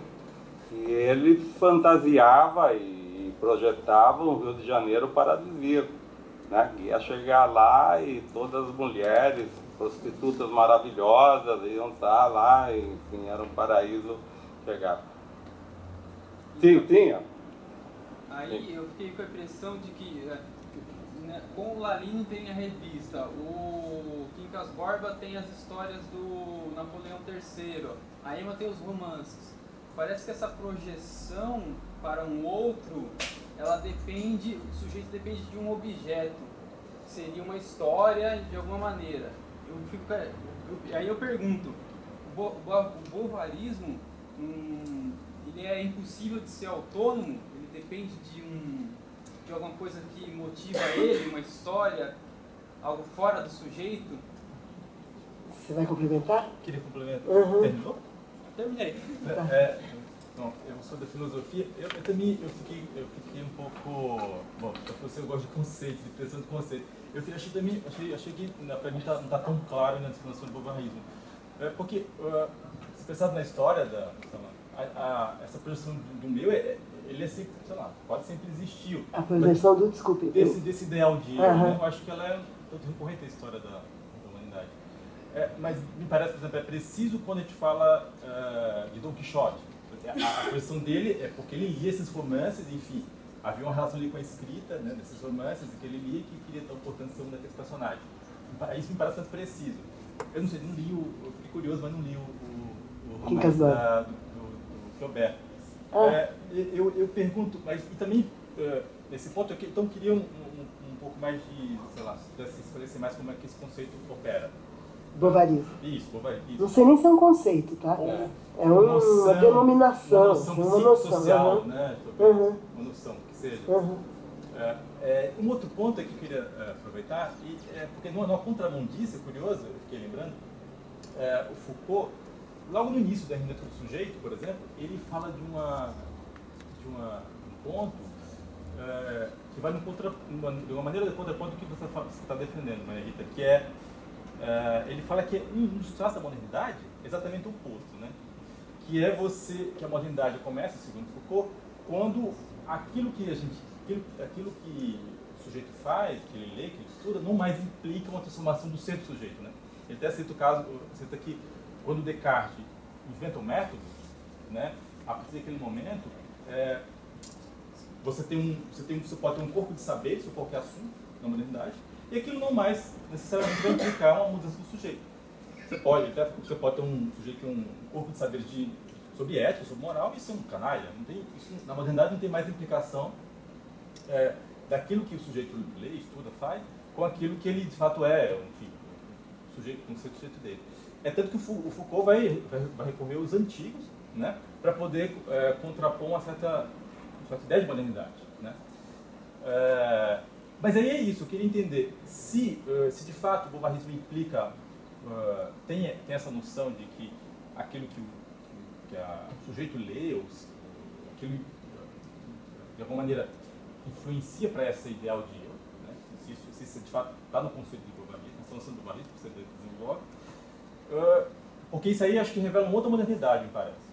e ele fantasiava e projetava um Rio de Janeiro paradisíaco. Né? Que ia chegar lá e todas as mulheres, prostitutas maravilhosas, iam estar lá, e enfim, era um paraíso chegar. Sim, tinha. Aí eu fiquei com a impressão de que é, né, com o Lalino tem a revista, o Quincas Borba tem as histórias do Napoleão III, a Emma tem os romances. Parece que essa projeção para um outro, ela depende, o sujeito depende de um objeto, seria uma história de alguma maneira. Eu fico, cara, eu- aí eu pergunto, o, bo, o bovarismo, hum, ele é impossível de ser autônomo? Ele depende de um de alguma coisa que motiva ele, uma história, algo fora do sujeito? Você vai complementar? Queria complementar. Uhum. Terminou? Terminei. É, não, eu sou da filosofia. Eu, eu também eu fiquei, eu fiquei um pouco. Bom, eu você eu gosto de conceito, de de conceito. Eu achei também, achei, achei que pra mim tá, não está tão claro na explanação do bovarismo. É, porque, uh, se pensar na história da, lá, a, a, essa projeção do meu, é, ele é sempre, sei lá, pode sempre existiu. A projeção do, desculpe. Desse, desse ideal de eu, né, eu acho que ela é tanto recorrente a história da, da humanidade. É, mas me parece, por exemplo, é preciso quando a gente fala uh, de Don Quixote. A, a projeção dele é porque ele lia esses romances, enfim, havia uma relação ali com a escrita né, desses romances que ele lia que então, portanto, ser um daqueles personagens. Isso me parece preciso. Eu não sei, não li o. Eu fiquei curioso, mas não li o, o, o romance da, do, do, do Flaubert. Ah. É, eu, eu pergunto, mas e também, uh, nesse ponto, eu então queria um, um, um, pouco mais de, sei lá, se esclarecer mais como é que esse conceito opera. Bovary. Isso, Bovary. Isso. Não sei nem se é um conceito, tá? É, é uma, noção, uma denominação, uma noção, uma noção social, uhum. né? Uhum. Uma noção, que seja. Uhum. É, é, um outro ponto que eu queria é, aproveitar, e, é, porque numa, numa curiosa, eu fiquei lembrando, é, o Foucault, logo no início da Renata do Sujeito, por exemplo, ele fala de, uma, de uma, um ponto é, que vai no contra, uma, de uma maneira de contraponto que você está defendendo, Maria Rita, que é, é, ele fala que um dos traços da modernidade é exatamente o oposto, né? que é você, que a modernidade começa, segundo Foucault, quando aquilo que a gente aquilo, aquilo que o sujeito faz, que ele lê, que ele estuda, não mais implica uma transformação do ser do sujeito. Né? Ele até cita o caso, cita que quando Descartes inventa o método, né, a partir daquele momento, é, você, tem um, você, tem, você pode ter um corpo de saber sobre qualquer assunto na modernidade, e aquilo não mais necessariamente vai implicar uma mudança do sujeito. Você pode, até, você pode ter um sujeito um corpo de saber de, sobre ética, sobre moral, e ser um canalha. Não tem, isso, na modernidade não tem mais implicação é, daquilo que o sujeito lê, estuda, faz, com aquilo que ele de fato é, enfim, o sujeito, com o sujeito dele. É tanto que o Foucault vai, vai recorrer aos antigos né, para poder é, contrapor uma certa, uma certa ideia de modernidade. Né? É, mas aí é isso, eu queria entender se, uh, se de fato o bovarismo implica, uh, tem, tem essa noção de que aquilo que, que, que o sujeito lê, ou, aquilo de alguma maneira influencia para essa ideal de eu, né? se, isso, se isso de fato está no conceito de globalismo, na solução do globalismo que você desenvolve, uh, porque isso aí acho que revela uma outra modernidade, me parece.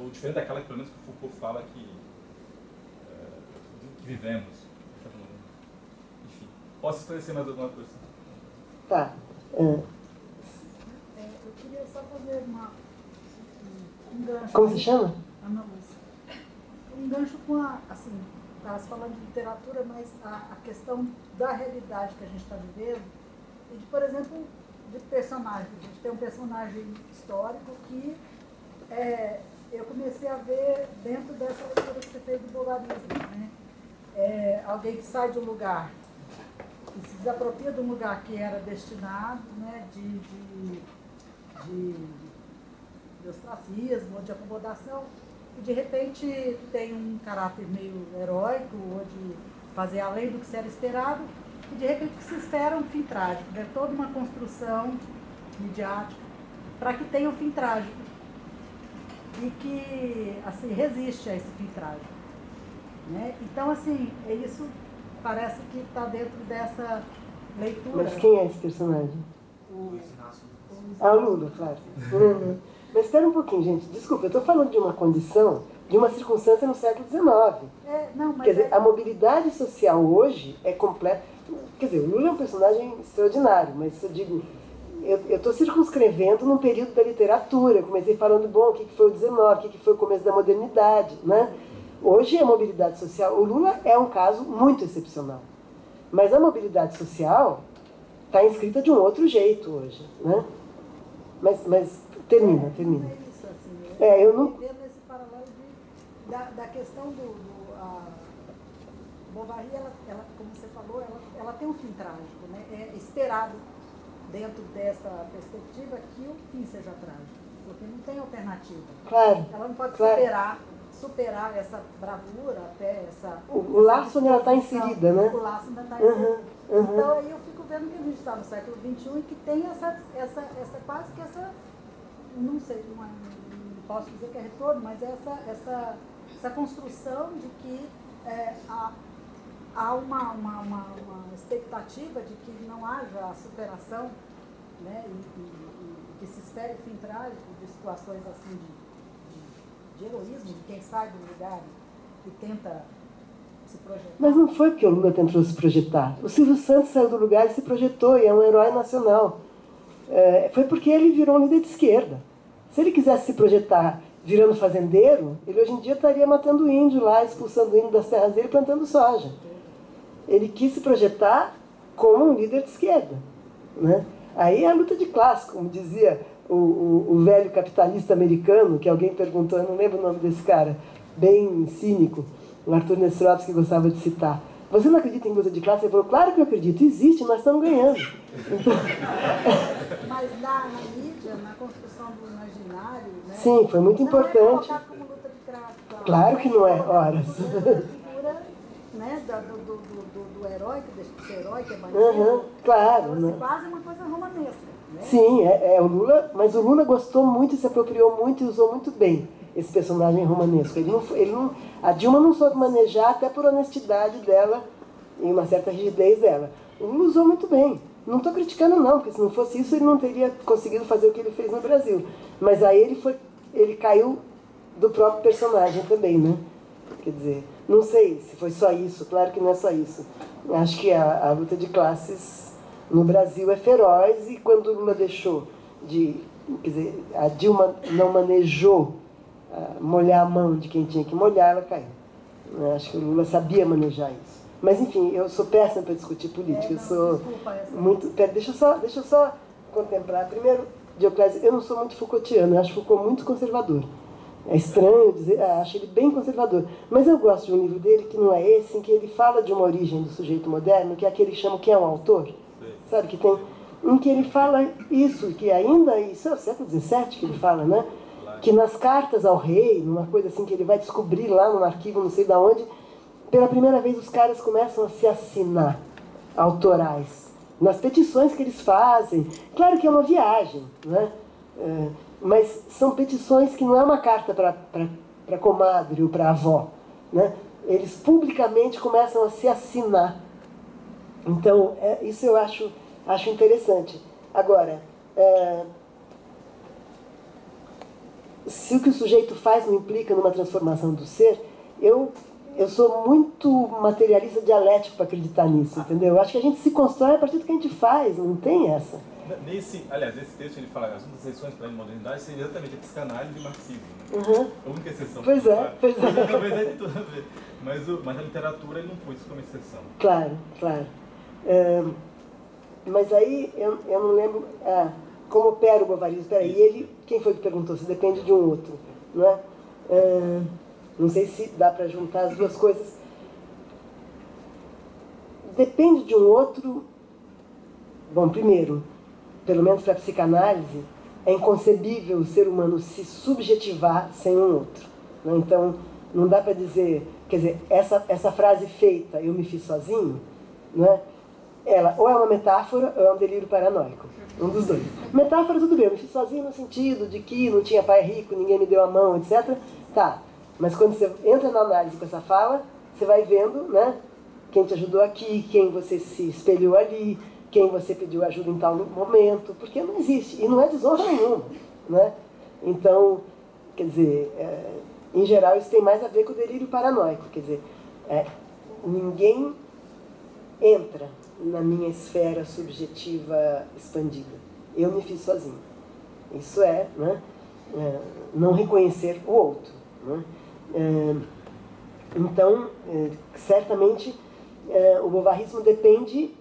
Ou diferente daquela que pelo menos que o Foucault fala que, uh, que vivemos. Enfim, posso esclarecer mais alguma coisa? Tá. É. É, eu queria só fazer uma, um gancho. Como se chama? Ana Lúcia. Um gancho com a, assim, estavas falando de literatura, mas a, a, questão da realidade que a gente está vivendo, e de, por exemplo, de personagens. A gente tem um personagem histórico que é, eu comecei a ver dentro dessa leitura que você fez do bogarismo. Né? É, alguém que sai de um lugar e se desapropria de um lugar que era destinado né, de, de, de, de ostracismo, de acomodação, e de repente tem um caráter meio heróico ou de fazer além do que se era esperado e de repente se espera um fim trágico, né? toda uma construção midiática para que tenha um fim trágico e que assim resiste a esse fim trágico. Né? Então assim, é isso parece que está dentro dessa leitura. Mas quem é esse personagem? O, Ah, o Lula, claro. Mas espera um pouquinho, gente. Desculpa, eu estou falando de uma condição, de uma circunstância no século XIX. É, não, Quer dizer, é... a mobilidade social hoje é completa. Quer dizer, o Lula é um personagem extraordinário, mas eu digo, eu estou circunscrevendo num período da literatura. Eu comecei falando, bom, o que, que foi o 19, o que, que foi o começo da modernidade, né? Hoje a mobilidade social, o Lula é um caso muito excepcional. Mas a mobilidade social está inscrita de um outro jeito hoje, né? Mas, mas Termina, termina. É assim. É, eu não... Vendo esse paralelo de, da, da questão do... do a, Bovary, ela, ela, como você falou, ela, ela tem um fim trágico, né? É esperado dentro dessa perspectiva que o fim seja trágico, porque não tem alternativa. Claro. Ela não pode claro. superar, superar essa bravura, até essa. O, o laço ainda está inserida, né? O laço ainda está inserido. Uhum, uhum. Então aí eu fico vendo que a gente está no século XXI e que tem essa, essa, essa quase que essa não sei, não, é, não posso dizer que é retorno, mas essa, essa, essa construção de que é, há, uma, uma, uma, uma, expectativa de que não haja superação né, e, e, e que se espere fim trágico de situações assim de, de, de heroísmo de quem sai do lugar e tenta se projetar. Mas não foi porque o Lula tentou se projetar. O Silvio Santos saiu do lugar e se projetou e é um herói nacional. É, foi porque ele virou um líder de esquerda. Se ele quisesse se projetar virando fazendeiro, ele hoje em dia estaria matando índio lá, expulsando índio das terras dele, plantando soja. Ele quis se projetar como um líder de esquerda. Né? Aí é a luta de classe, como dizia o, o, o, velho capitalista americano, que alguém perguntou, eu não lembro o nome desse cara, bem cínico, o Arthur Nestrovski gostava de citar. Você não acredita em luta de classe? Ele falou, claro que eu acredito, existe, nós estamos ganhando. Então... Mas na, na mídia, na construção do imaginário, né? Sim, foi muito não importante. É como luta de classe. Claro que não é, horas. Né, do, do, do, do, herói, que deixa de ser herói, que é bandido. Uhum, claro. Então, né? quase uma coisa romanesca. Né? Sim, é, é, o Lula, mas o Lula gostou muito, se apropriou muito e usou muito bem esse personagem romanesco. Ele não, ele não, a Dilma não soube manejar, até por honestidade dela e uma certa rigidez dela. O Lula usou muito bem. Não estou criticando não, porque se não fosse isso ele não teria conseguido fazer o que ele fez no Brasil. Mas aí ele foi, ele caiu do próprio personagem também, né? Quer dizer, não sei se foi só isso, claro que não é só isso. Acho que a, a luta de classes no Brasil é feroz e quando Lula deixou de. Quer dizer, a Dilma não manejou molhar a mão de quem tinha que molhar, ela caiu. Acho que o Lula sabia manejar isso. Mas enfim, eu sou péssima para discutir política. É, eu sou desculpa, essa- muito. Pera, deixa eu só, deixa eu só contemplar. Primeiro, Dioclésio, eu não sou muito Foucaultiano, eu acho Foucault muito conservador. É estranho dizer, acho ele bem conservador. Mas eu gosto de um livro dele que não é esse, em que ele fala de uma origem do sujeito moderno, que é aquele que chama que é um autor. Sabe que tem em que ele fala isso, que ainda isso é o século XVII que ele fala, né? Que nas cartas ao rei, numa coisa assim que ele vai descobrir lá num arquivo, não sei de onde, pela primeira vez os caras começam a se assinar autorais nas petições que eles fazem. Claro que é uma viagem, né? É, mas são petições que não é uma carta para comadre ou para avó. Né? Eles publicamente começam a se assinar. Então, é, isso eu acho, acho interessante. Agora, é, se o que o sujeito faz não implica numa transformação do ser, eu, eu sou muito materialista dialético para acreditar nisso, entendeu? Eu acho que a gente se constrói a partir do que a gente faz, não tem essa. Nesse, aliás, nesse texto ele fala as únicas exceções para a modernidade seria exatamente a psicanálise e o marxismo. Né? Uhum. A única exceção. Pois é, pois é. Talvez tem tudo a ver. Mas, o, mas a literatura ele não pôs isso como exceção. Claro, claro. É, mas aí eu, eu não lembro ah, como opera o bovarismo. Peraí, e ele, quem foi que perguntou? Se depende de um outro. Não, é? É, não sei se dá para juntar as duas coisas. Depende de um outro. Bom, primeiro, pelo menos para a psicanálise, é inconcebível o ser humano se subjetivar sem um outro. né? Então, não dá para dizer, quer dizer, essa, essa frase feita, eu me fiz sozinho, né? Ela ou é uma metáfora ou é um delírio paranoico. Um dos dois. Metáfora, tudo bem, eu me fiz sozinho no sentido de que não tinha pai rico, ninguém me deu a mão, etc. Tá, mas quando você entra na análise com essa fala, você vai vendo né, quem te ajudou aqui, quem você se espelhou ali, quem você pediu ajuda em tal momento, porque não existe, e não é desonra nenhuma. Né? Então, quer dizer, é, em geral isso tem mais a ver com o delírio paranoico, quer dizer, é, ninguém entra na minha esfera subjetiva expandida. Eu me fiz sozinho. Isso é, né, é, não reconhecer o outro. Né? É, então, é, certamente, é, o bovarismo depende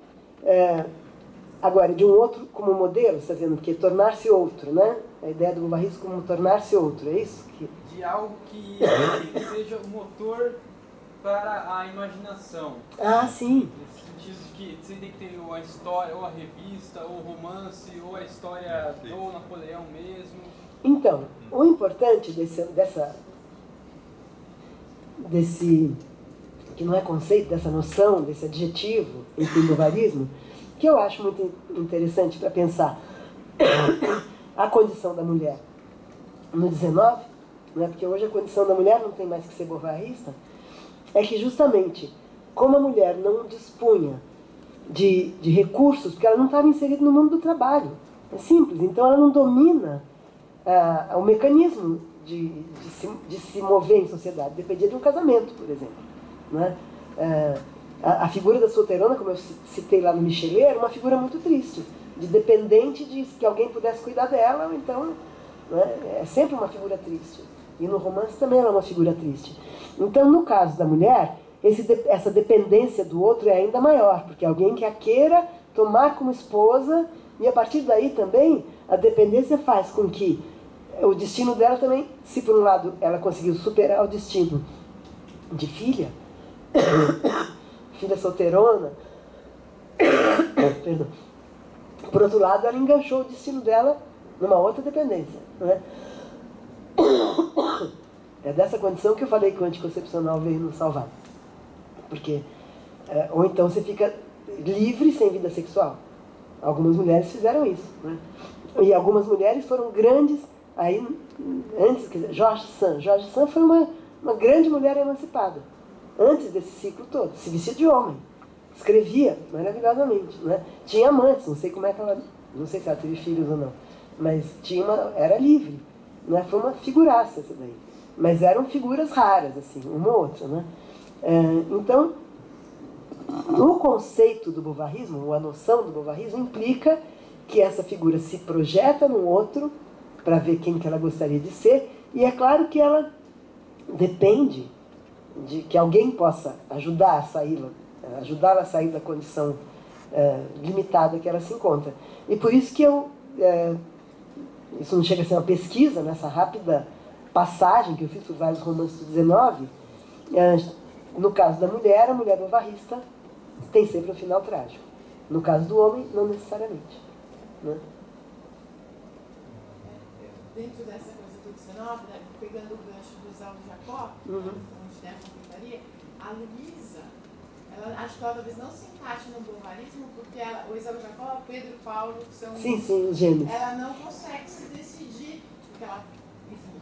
é, agora de um outro como modelo, está dizendo que tornar-se outro, né? A ideia do bovarismo como tornar-se outro, é isso? Que, De algo que seja o motor para a imaginação. ah, sim. Sentido de que você tem que ter ou a história, ou a revista, ou o romance, ou a história do Napoleão mesmo. Então, o importante desse, dessa, desse, que não é conceito, dessa noção, desse adjetivo empirovarismo, que eu acho muito in- interessante para pensar a condição da mulher no 19, né, porque hoje a condição da mulher não tem mais que ser bovarista, é que justamente como a mulher não dispunha de, de recursos, porque ela não estava inserida no mundo do trabalho, é simples, então ela não domina ah, o mecanismo de, de, se, de se mover em sociedade, dependia de um casamento, por exemplo. Né? É, a, a, figura da solteirona, como eu citei lá no Michelet, era uma figura muito triste, de dependente de que alguém pudesse cuidar dela, então né, é sempre uma figura triste. E no romance também ela é uma figura triste. Então, no caso da mulher, esse, essa dependência do outro é ainda maior, porque alguém que a queira tomar como esposa, e a partir daí também a dependência faz com que o destino dela também, se por um lado ela conseguiu superar o destino de filha, filha solteirona, perdão, por outro lado ela enganchou o destino dela numa outra dependência. Né? É dessa condição que eu falei que o anticoncepcional veio nos salvar. Porque, é, ou então você fica livre sem vida sexual. Algumas mulheres fizeram isso. Né? E algumas mulheres foram grandes, aí, antes, quer dizer, Jorge Sand. Jorge Sand foi uma, uma grande mulher emancipada, antes desse ciclo todo. Se vestia de homem, escrevia maravilhosamente. Né? Tinha amantes, não sei como é que ela, não sei se ela teve filhos ou não, mas tinha uma, era livre. Né? Foi uma figuraça essa daí. Mas eram figuras raras, assim, uma ou outra. Né? É, então, o conceito do bovarrismo, ou a noção do bovarrismo, implica que essa figura se projeta no outro para ver quem que ela gostaria de ser, e é claro que ela depende de que alguém possa ajudar a saí-la, ajudá-la a sair da condição é, limitada que ela se encontra. E por isso que eu, é, isso não chega a ser uma pesquisa, nessa rápida passagem que eu fiz por vários romances do 19, é, no caso da mulher, a mulher bovarrista tem sempre um final trágico. No caso do homem, não necessariamente. Né? Dentro dessa coisa do 19, né, pegando o gancho do Isaú Jacó, uhum. onde tem a confeitaria, a Luísa, ela, acho que ela talvez não se encaixe no bovarismo, porque ela, o Isaú Jacó, Pedro e Paulo são. Sim, sim, os gêmeos. Ela não consegue se decidir, porque ela, enfim,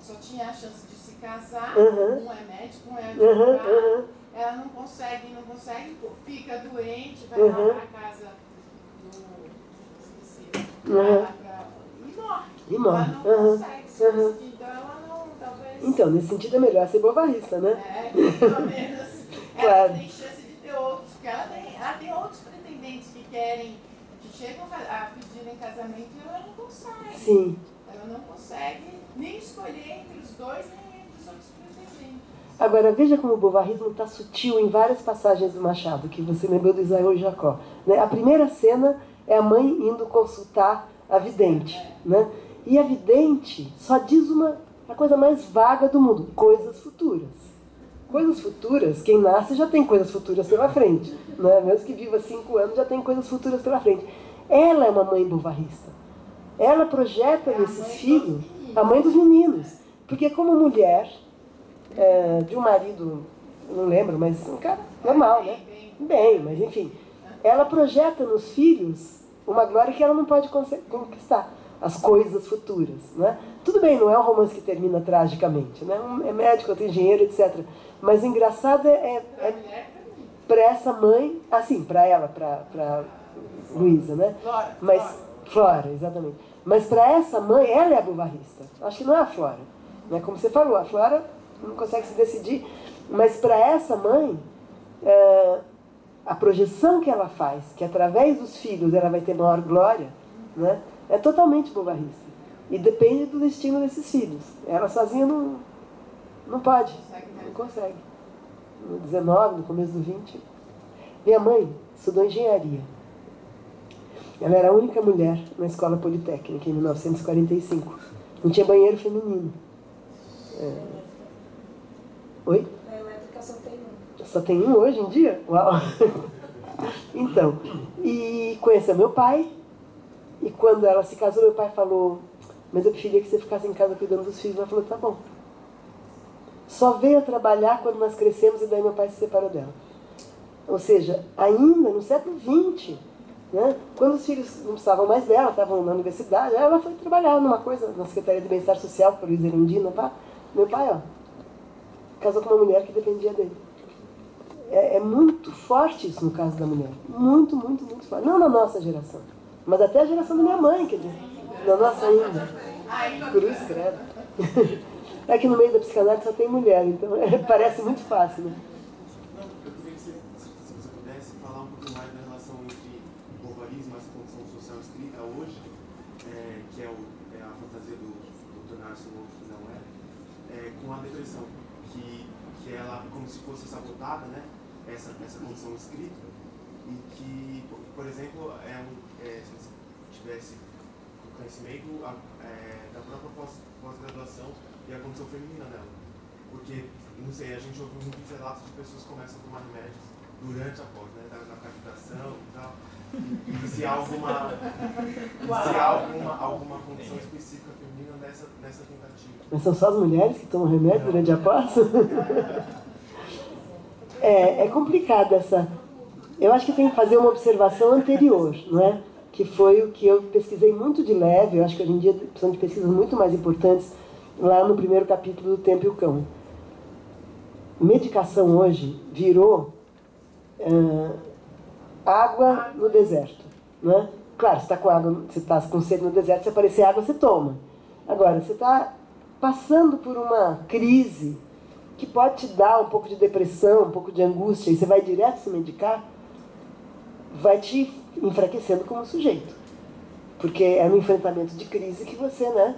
só tinha a chance de casar, uhum. um é médico, um é advogado. Uhum, ela não consegue, não consegue, fica doente, vai uhum. lá para casa do. Esqueci, uhum. pra, e morre. E morre. Ela não uhum. consegue se uhum. então ela não, talvez. Então, nesse sentido é melhor ser bovarrista, né? É, pelo menos ela claro. tem chance de ter outros, porque ela tem, ela tem outros pretendentes que querem, que chegam a pedir em casamento e ela não consegue. Sim. Ela não consegue nem escolher entre os dois, nem Agora, veja como o bovarismo está sutil em várias passagens do Machado, que você lembrou do Israel e Jacó. Né? A primeira cena é a mãe indo consultar a vidente. Né? E a vidente só diz uma, a coisa mais vaga do mundo: coisas futuras. Coisas futuras, quem nasce já tem coisas futuras pela frente. Né? Mesmo que viva cinco anos, já tem coisas futuras pela frente. Ela é uma mãe bovarrista. Ela projeta nesses filhos a mãe dos meninos. Porque, como mulher, é, de um marido, não lembro, mas um cara normal, né? Bem, mas enfim. Ela projeta nos filhos uma glória que ela não pode conquistar. As coisas futuras, né? Tudo bem, não é um romance que termina tragicamente, né? Um é médico, outro engenheiro, etc. Mas o engraçado é, é, é para essa mãe, assim, para ela, para Luísa, né? Flora. Mas, Flora, exatamente. Mas para essa mãe, ela é a buvarrista. Acho que não é a Flora. Né? Como você falou, a Flora não consegue se decidir. Mas para essa mãe, é, a projeção que ela faz, que através dos filhos ela vai ter maior glória, né, é totalmente bobarrista. E depende do destino desses filhos. Ela sozinha não, não pode, não consegue. No 19, no começo do 20. Minha mãe estudou engenharia. Ela era a única mulher na escola politécnica em 1945. Não tinha banheiro feminino. É, Oi? A elétrica só tem um. Só tem um hoje em dia? Uau! então, e conheceu meu pai. E quando ela se casou, meu pai falou: Mas eu preferia que você ficasse em casa cuidando dos filhos. Ela falou: Tá bom. Só veio trabalhar quando nós crescemos e daí meu pai se separou dela. Ou seja, ainda no século XX, né, quando os filhos não precisavam mais dela, estavam na universidade, ela foi trabalhar numa coisa, na Secretaria de Bem-Estar Social, por Luiz Erundina, pá. Meu pai, ó, casou com uma mulher que dependia dele. É, é, muito forte isso no caso da mulher. Muito, muito, muito forte. Não na nossa geração, mas até a geração da minha mãe, quer dizer, na nossa ainda. Cruz credo. É que no meio da psicanálise só tem mulher, então é, parece muito fácil, né? Eu queria que você, se você pudesse falar um pouquinho mais da relação entre o ovarismo e essa condição social escrita hoje, é, que é, a fantasia do, do tornar-se que não é, com a depressão, que, que ela, como se fosse sabotada, né? Essa, essa condição escrita, e que, por exemplo, é, é, se você tivesse conhecimento é, da própria pós-graduação, e a condição feminina dela. Porque, não sei, a gente ouve muitos relatos de pessoas que começam a tomar remédios durante a pós, né? Na captação e tal. Se há alguma, se há alguma, alguma condição específica feminina nessa, nessa tentativa. Mas são só as mulheres que tomam remédio durante a pós? é, é complicado essa. Eu acho que tem que fazer uma observação anterior, não é? Que foi o que eu pesquisei muito de leve. Eu acho que hoje em dia precisam de pesquisas muito mais importantes lá no primeiro capítulo do Tempo e o Cão. Medicação hoje virou uh, água no deserto. Né? Claro, você está com água, você está com sede no deserto, se aparecer água, você toma. Agora, você está passando por uma crise que pode te dar um pouco de depressão, um pouco de angústia, e você vai direto se medicar, vai te enfraquecendo como sujeito. Porque é no enfrentamento de crise que você, né,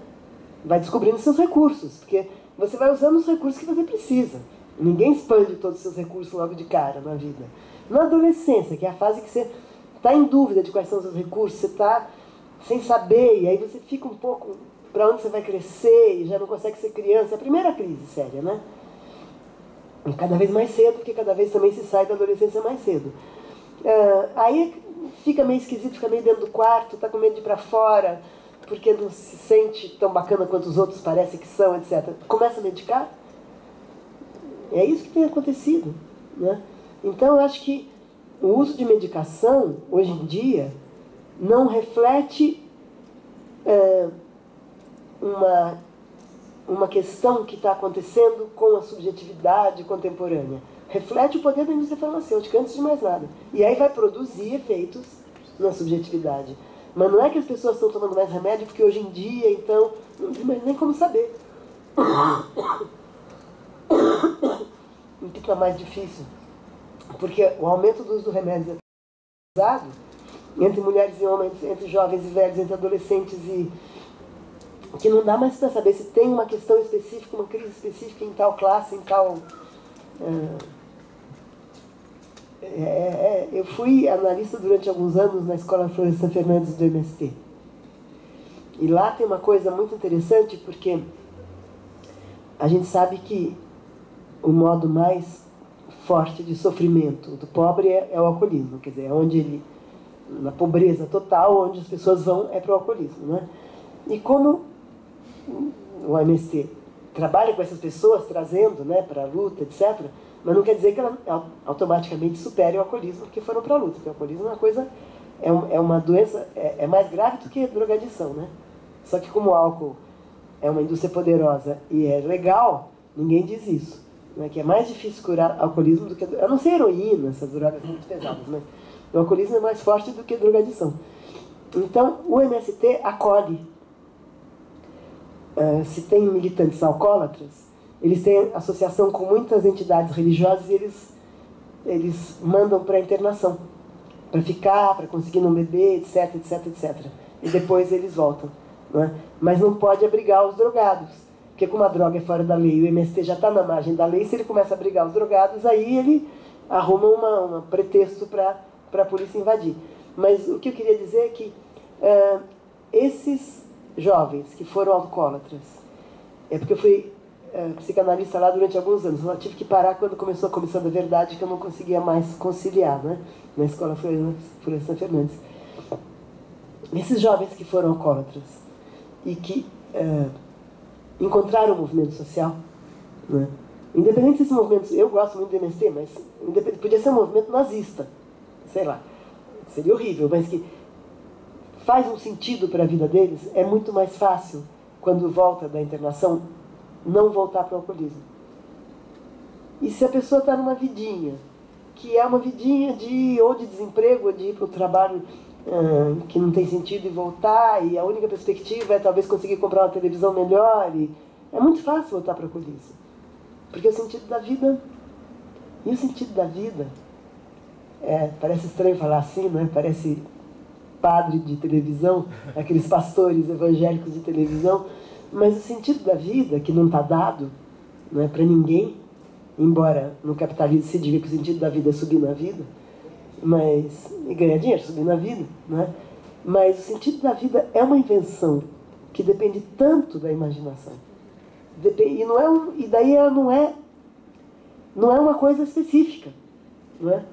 vai descobrindo seus recursos, porque você vai usando os recursos que você precisa. Ninguém expande todos os seus recursos logo de cara na vida. Na adolescência, que é a fase que você está em dúvida de quais são os seus recursos, você está sem saber, e aí você fica um pouco para onde você vai crescer e já não consegue ser criança. É a primeira crise séria, né? E cada vez mais cedo, porque cada vez também se sai da adolescência mais cedo. Uh, aí fica meio esquisito, fica meio dentro do quarto, está com medo de ir para fora, porque não se sente tão bacana quanto os outros parecem que são, etc. Começa a medicar? É isso que tem acontecido. Né? Então, eu acho que o uso de medicação, hoje em dia, não reflete é, uma, uma questão que está acontecendo com a subjetividade contemporânea. Reflete o poder da indústria farmacêutica, antes de mais nada. E aí vai produzir efeitos na subjetividade. Mas não é que as pessoas estão tomando mais remédio porque hoje em dia, então, não tem mais nem como saber. O que está mais difícil? Porque o aumento do uso do remédio é pesado entre mulheres e homens, entre jovens e velhos, entre adolescentes e que não dá mais para saber se tem uma questão específica, uma crise específica em tal classe, em tal. Uh, é, é, eu fui analista durante alguns anos na Escola Florestan Fernandes do MST. E lá tem uma coisa muito interessante, porque a gente sabe que o modo mais forte de sofrimento do pobre é, é o alcoolismo, quer dizer, é onde ele, na pobreza total, onde as pessoas vão é para o alcoolismo. Né? E como o MST trabalha com essas pessoas, trazendo né, para a luta, etc., mas não quer dizer que ela automaticamente supere o alcoolismo porque foram para a luta. Porque o alcoolismo é uma coisa, é, um, é uma doença, é, é, mais grave do que drogadição, né? Só que como o álcool é uma indústria poderosa e é legal, ninguém diz isso. Né? Que é mais difícil curar alcoolismo do que... Eu não sei heroína, essas drogas muito pesadas, mas o alcoolismo é mais forte do que a drogadição. Então, o MST acolhe. Uh, se tem militantes alcoólatras, eles têm associação com muitas entidades religiosas e eles, eles mandam para internação, para ficar, para conseguir não beber, etc, etc, etc. E depois eles voltam. Não é? Mas não pode abrigar os drogados, porque como a droga é fora da lei, o MST já está na margem da lei, se ele começa a abrigar os drogados, aí ele arruma uma, um pretexto para a polícia invadir. Mas o que eu queria dizer é que uh, esses jovens que foram alcoólatras, é porque eu fui é, psicanalista lá durante alguns anos. Eu tive que parar quando começou a Comissão da Verdade, que eu não conseguia mais conciliar, né? Na escola Florestan Fernandes. Esses jovens que foram alcoólatras e que é, encontraram o movimento social, né? independente desses movimentos, eu gosto muito do MST, mas podia ser um movimento nazista, sei lá, seria horrível, mas que faz um sentido para a vida deles, é muito mais fácil quando volta da internação não voltar para o alcoolismo. E se a pessoa está numa vidinha, que é uma vidinha de ou de desemprego, ou de ir para o trabalho que não tem sentido e voltar, e a única perspectiva é talvez conseguir comprar uma televisão melhor, e É muito fácil voltar para a cobiça. Porque o sentido da vida. E o sentido da vida. É, parece estranho falar assim, não é? Parece padre de televisão, aqueles pastores evangélicos de televisão. Mas o sentido da vida, que não está dado não é para ninguém, embora no capitalismo se diga que o sentido da vida é subir na vida, mas e ganhar dinheiro, subir na vida, não é? Mas o sentido da vida é uma invenção que depende tanto da imaginação. E, não é um, e daí ela não é, não é uma coisa específica. Não é?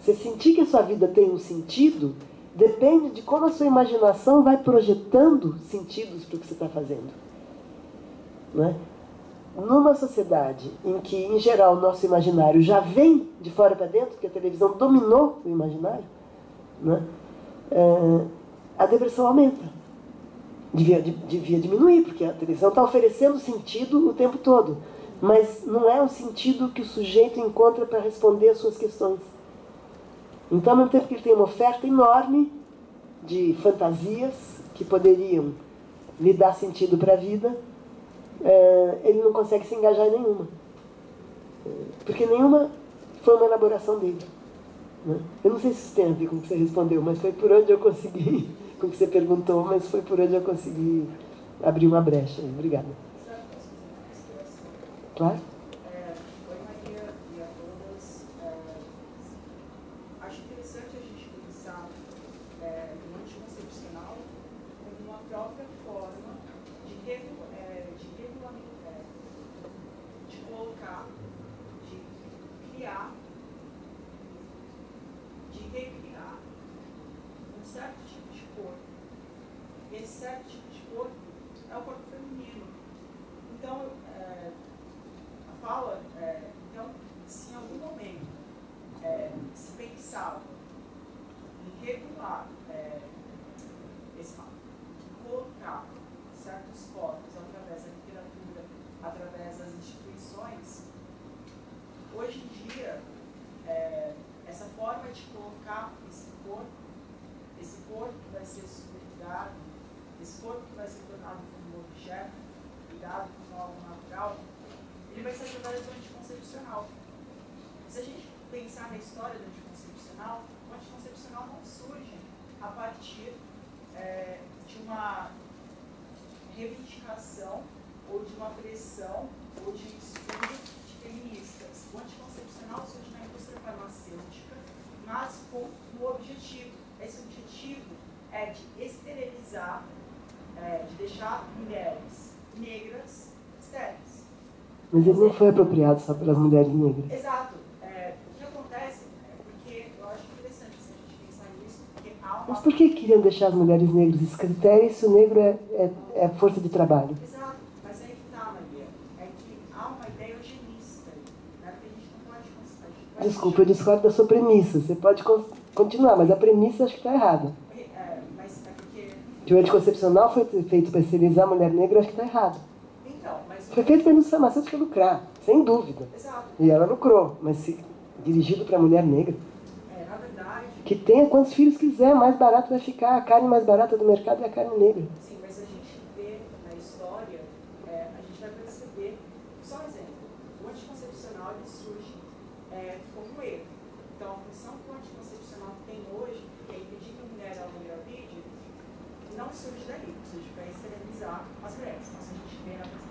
Você sentir que a sua vida tem um sentido depende de como a sua imaginação vai projetando sentidos para o que você está fazendo. Não é? Numa sociedade em que, em geral, o nosso imaginário já vem de fora para dentro, porque a televisão dominou o imaginário, não é? A depressão aumenta devia, devia diminuir, porque a televisão está oferecendo sentido o tempo todo. Mas não é o sentido que o sujeito encontra para responder às suas questões. Então, ao mesmo tempo que ele tem uma oferta enorme de fantasias que poderiam lhe dar sentido para a vida, é, ele não consegue se engajar em nenhuma. Porque nenhuma foi uma elaboração dele. Né? Eu não sei se isso tem a ver com o que você respondeu, mas foi por onde eu consegui com o que você perguntou, mas foi por onde eu consegui abrir uma brecha. Obrigada. Claro? Mas ele não foi apropriado só pelas mulheres negras. Exato. É, o que acontece é porque eu acho interessante se a gente pensar nisso, porque há uma... Mas por que queriam deixar as mulheres negras escritérias se o negro é, é, é, força de trabalho? Exato. Mas aí que tá, Maria. É que há uma ideia eugenista né, que a gente não pode... Pode Desculpa, eu discordo da sua premissa. Você pode continuar, mas a premissa acho que está errada. É, mas é porque... Que o anticoncepcional foi feito para esterilizar a mulher negra, acho que está errado. Foi feito pela indústria farmacêutica lucrar, sem dúvida. Exato. E ela lucrou, mas se, dirigido para a mulher negra. É, na verdade. Que tenha quantos filhos quiser, mais barato vai ficar. A carne mais barata do mercado é a carne negra. Sim, mas a gente vê na história, é, a gente vai perceber. Só um exemplo: o anticoncepcional ele surge é, como um erro. Então, a função que o anticoncepcional tem hoje, que é impedir que a mulher ela engravide, não surge daí, surge para esterilizar as mulheres. Então, se a gente vê na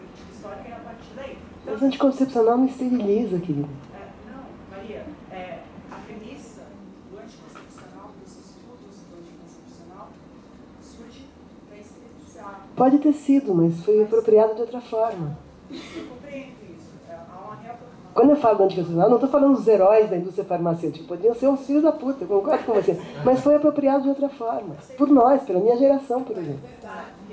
histórica é a partir daí. Então, Mas anticoncepcional não esteriliza, querido. É, não, Maria, é, a premissa do anticoncepcional, dos estudos do anticoncepcional, surge para esterilizar. Pode ter sido, mas foi mas, apropriado de outra forma. Eu compreendo isso. É, uma quando eu falo do anticoncepcional, não estou falando dos heróis da indústria farmacêutica, podiam ser uns filhos da puta, eu concordo com você. Mas foi apropriado de outra forma. Por nós, pela minha geração, por exemplo. É verdade.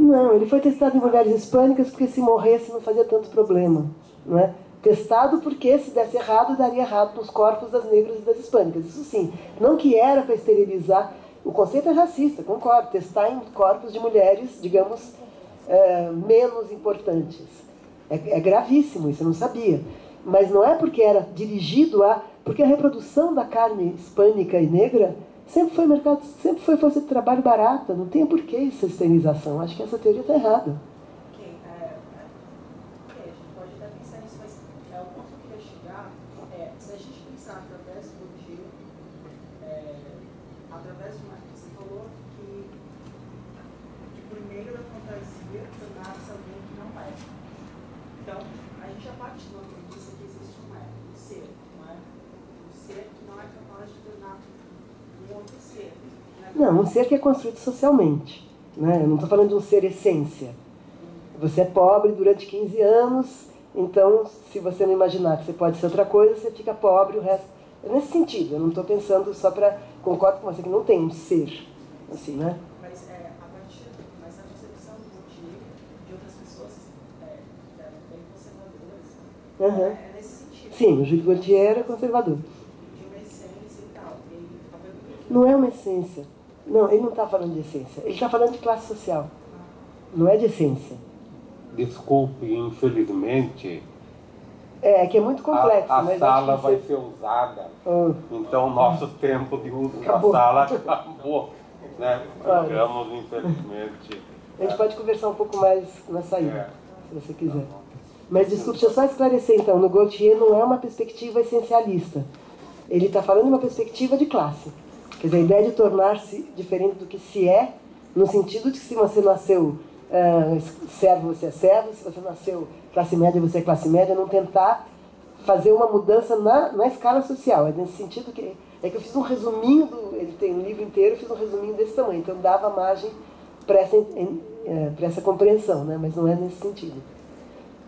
Não, ele foi testado em mulheres hispânicas porque se morresse não fazia tanto problema. Não é? Testado porque se desse errado, daria errado nos corpos das negras e das hispânicas. Isso sim. Não que era para esterilizar. O conceito é racista, concordo. Testar em corpos de mulheres, digamos, é, menos importantes. É, é gravíssimo isso, eu não sabia. Mas não é porque era dirigido a. Porque a reprodução da carne hispânica e negra sempre foi mercado, sempre foi fazer trabalho barata. Não tem porquê essa esterilização. Acho que essa teoria está errada. Não, um ser que é construído socialmente. Né? Eu não estou falando de um ser essência. Você é pobre durante 15 anos, então, se você não imaginar que você pode ser outra coisa, você fica pobre o resto. É nesse sentido, eu não estou pensando só para. Concordo com você que não tem um ser. Assim, né? Mas é, a partir. Mas a concepção do de outras pessoas é, que eram bem conservadoras, uhum. é, nesse sentido. Sim, o Júlio Gaultier era conservador. De uma essência e tal. E, não é uma essência. Não, ele não está falando de essência. Ele está falando de classe social. Não é de essência. Desculpe, infelizmente. É, que é muito complexo. A, a sala vai ser, usada. Hum. Então, o nosso tempo de uso acabou. da sala acabou. Né? Ficamos, infelizmente. A gente pode conversar um pouco mais na saída, é. se você quiser. Mas desculpe, deixa eu só esclarecer então. No Gautier não é uma perspectiva essencialista. Ele está falando de uma perspectiva de classe. Quer dizer, a ideia de tornar-se diferente do que se é, no sentido de que se você nasceu uh, servo, você é servo, se você nasceu classe média, você é classe média, não tentar fazer uma mudança na, na escala social. É nesse sentido que. É que eu fiz um resuminho, do, ele tem um livro inteiro, eu fiz um resuminho desse tamanho, então dava margem para essa, é, essa compreensão, né? mas não é nesse sentido.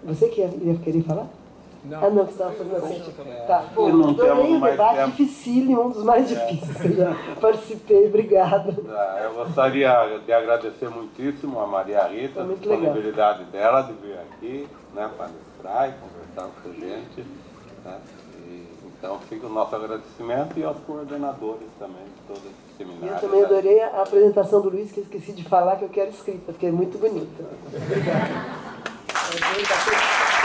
Você que ia querer falar? Não. Ah, não, você estava fazendo assim. Tá, bom, não adorei o debate tempo. dificílimo, um dos mais é. difíceis que eu já participei. Obrigada. Ah, eu gostaria de agradecer muitíssimo a Maria Rita, a disponibilidade legal. dela de vir aqui, né, palestrar e conversar com a gente. Né? E, então, fica o nosso agradecimento e aos coordenadores também de todo esse seminário. Eu também adorei a apresentação do Luiz, que eu esqueci de falar que eu quero escrita, porque é muito bonita.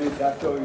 Obrigada. já que eu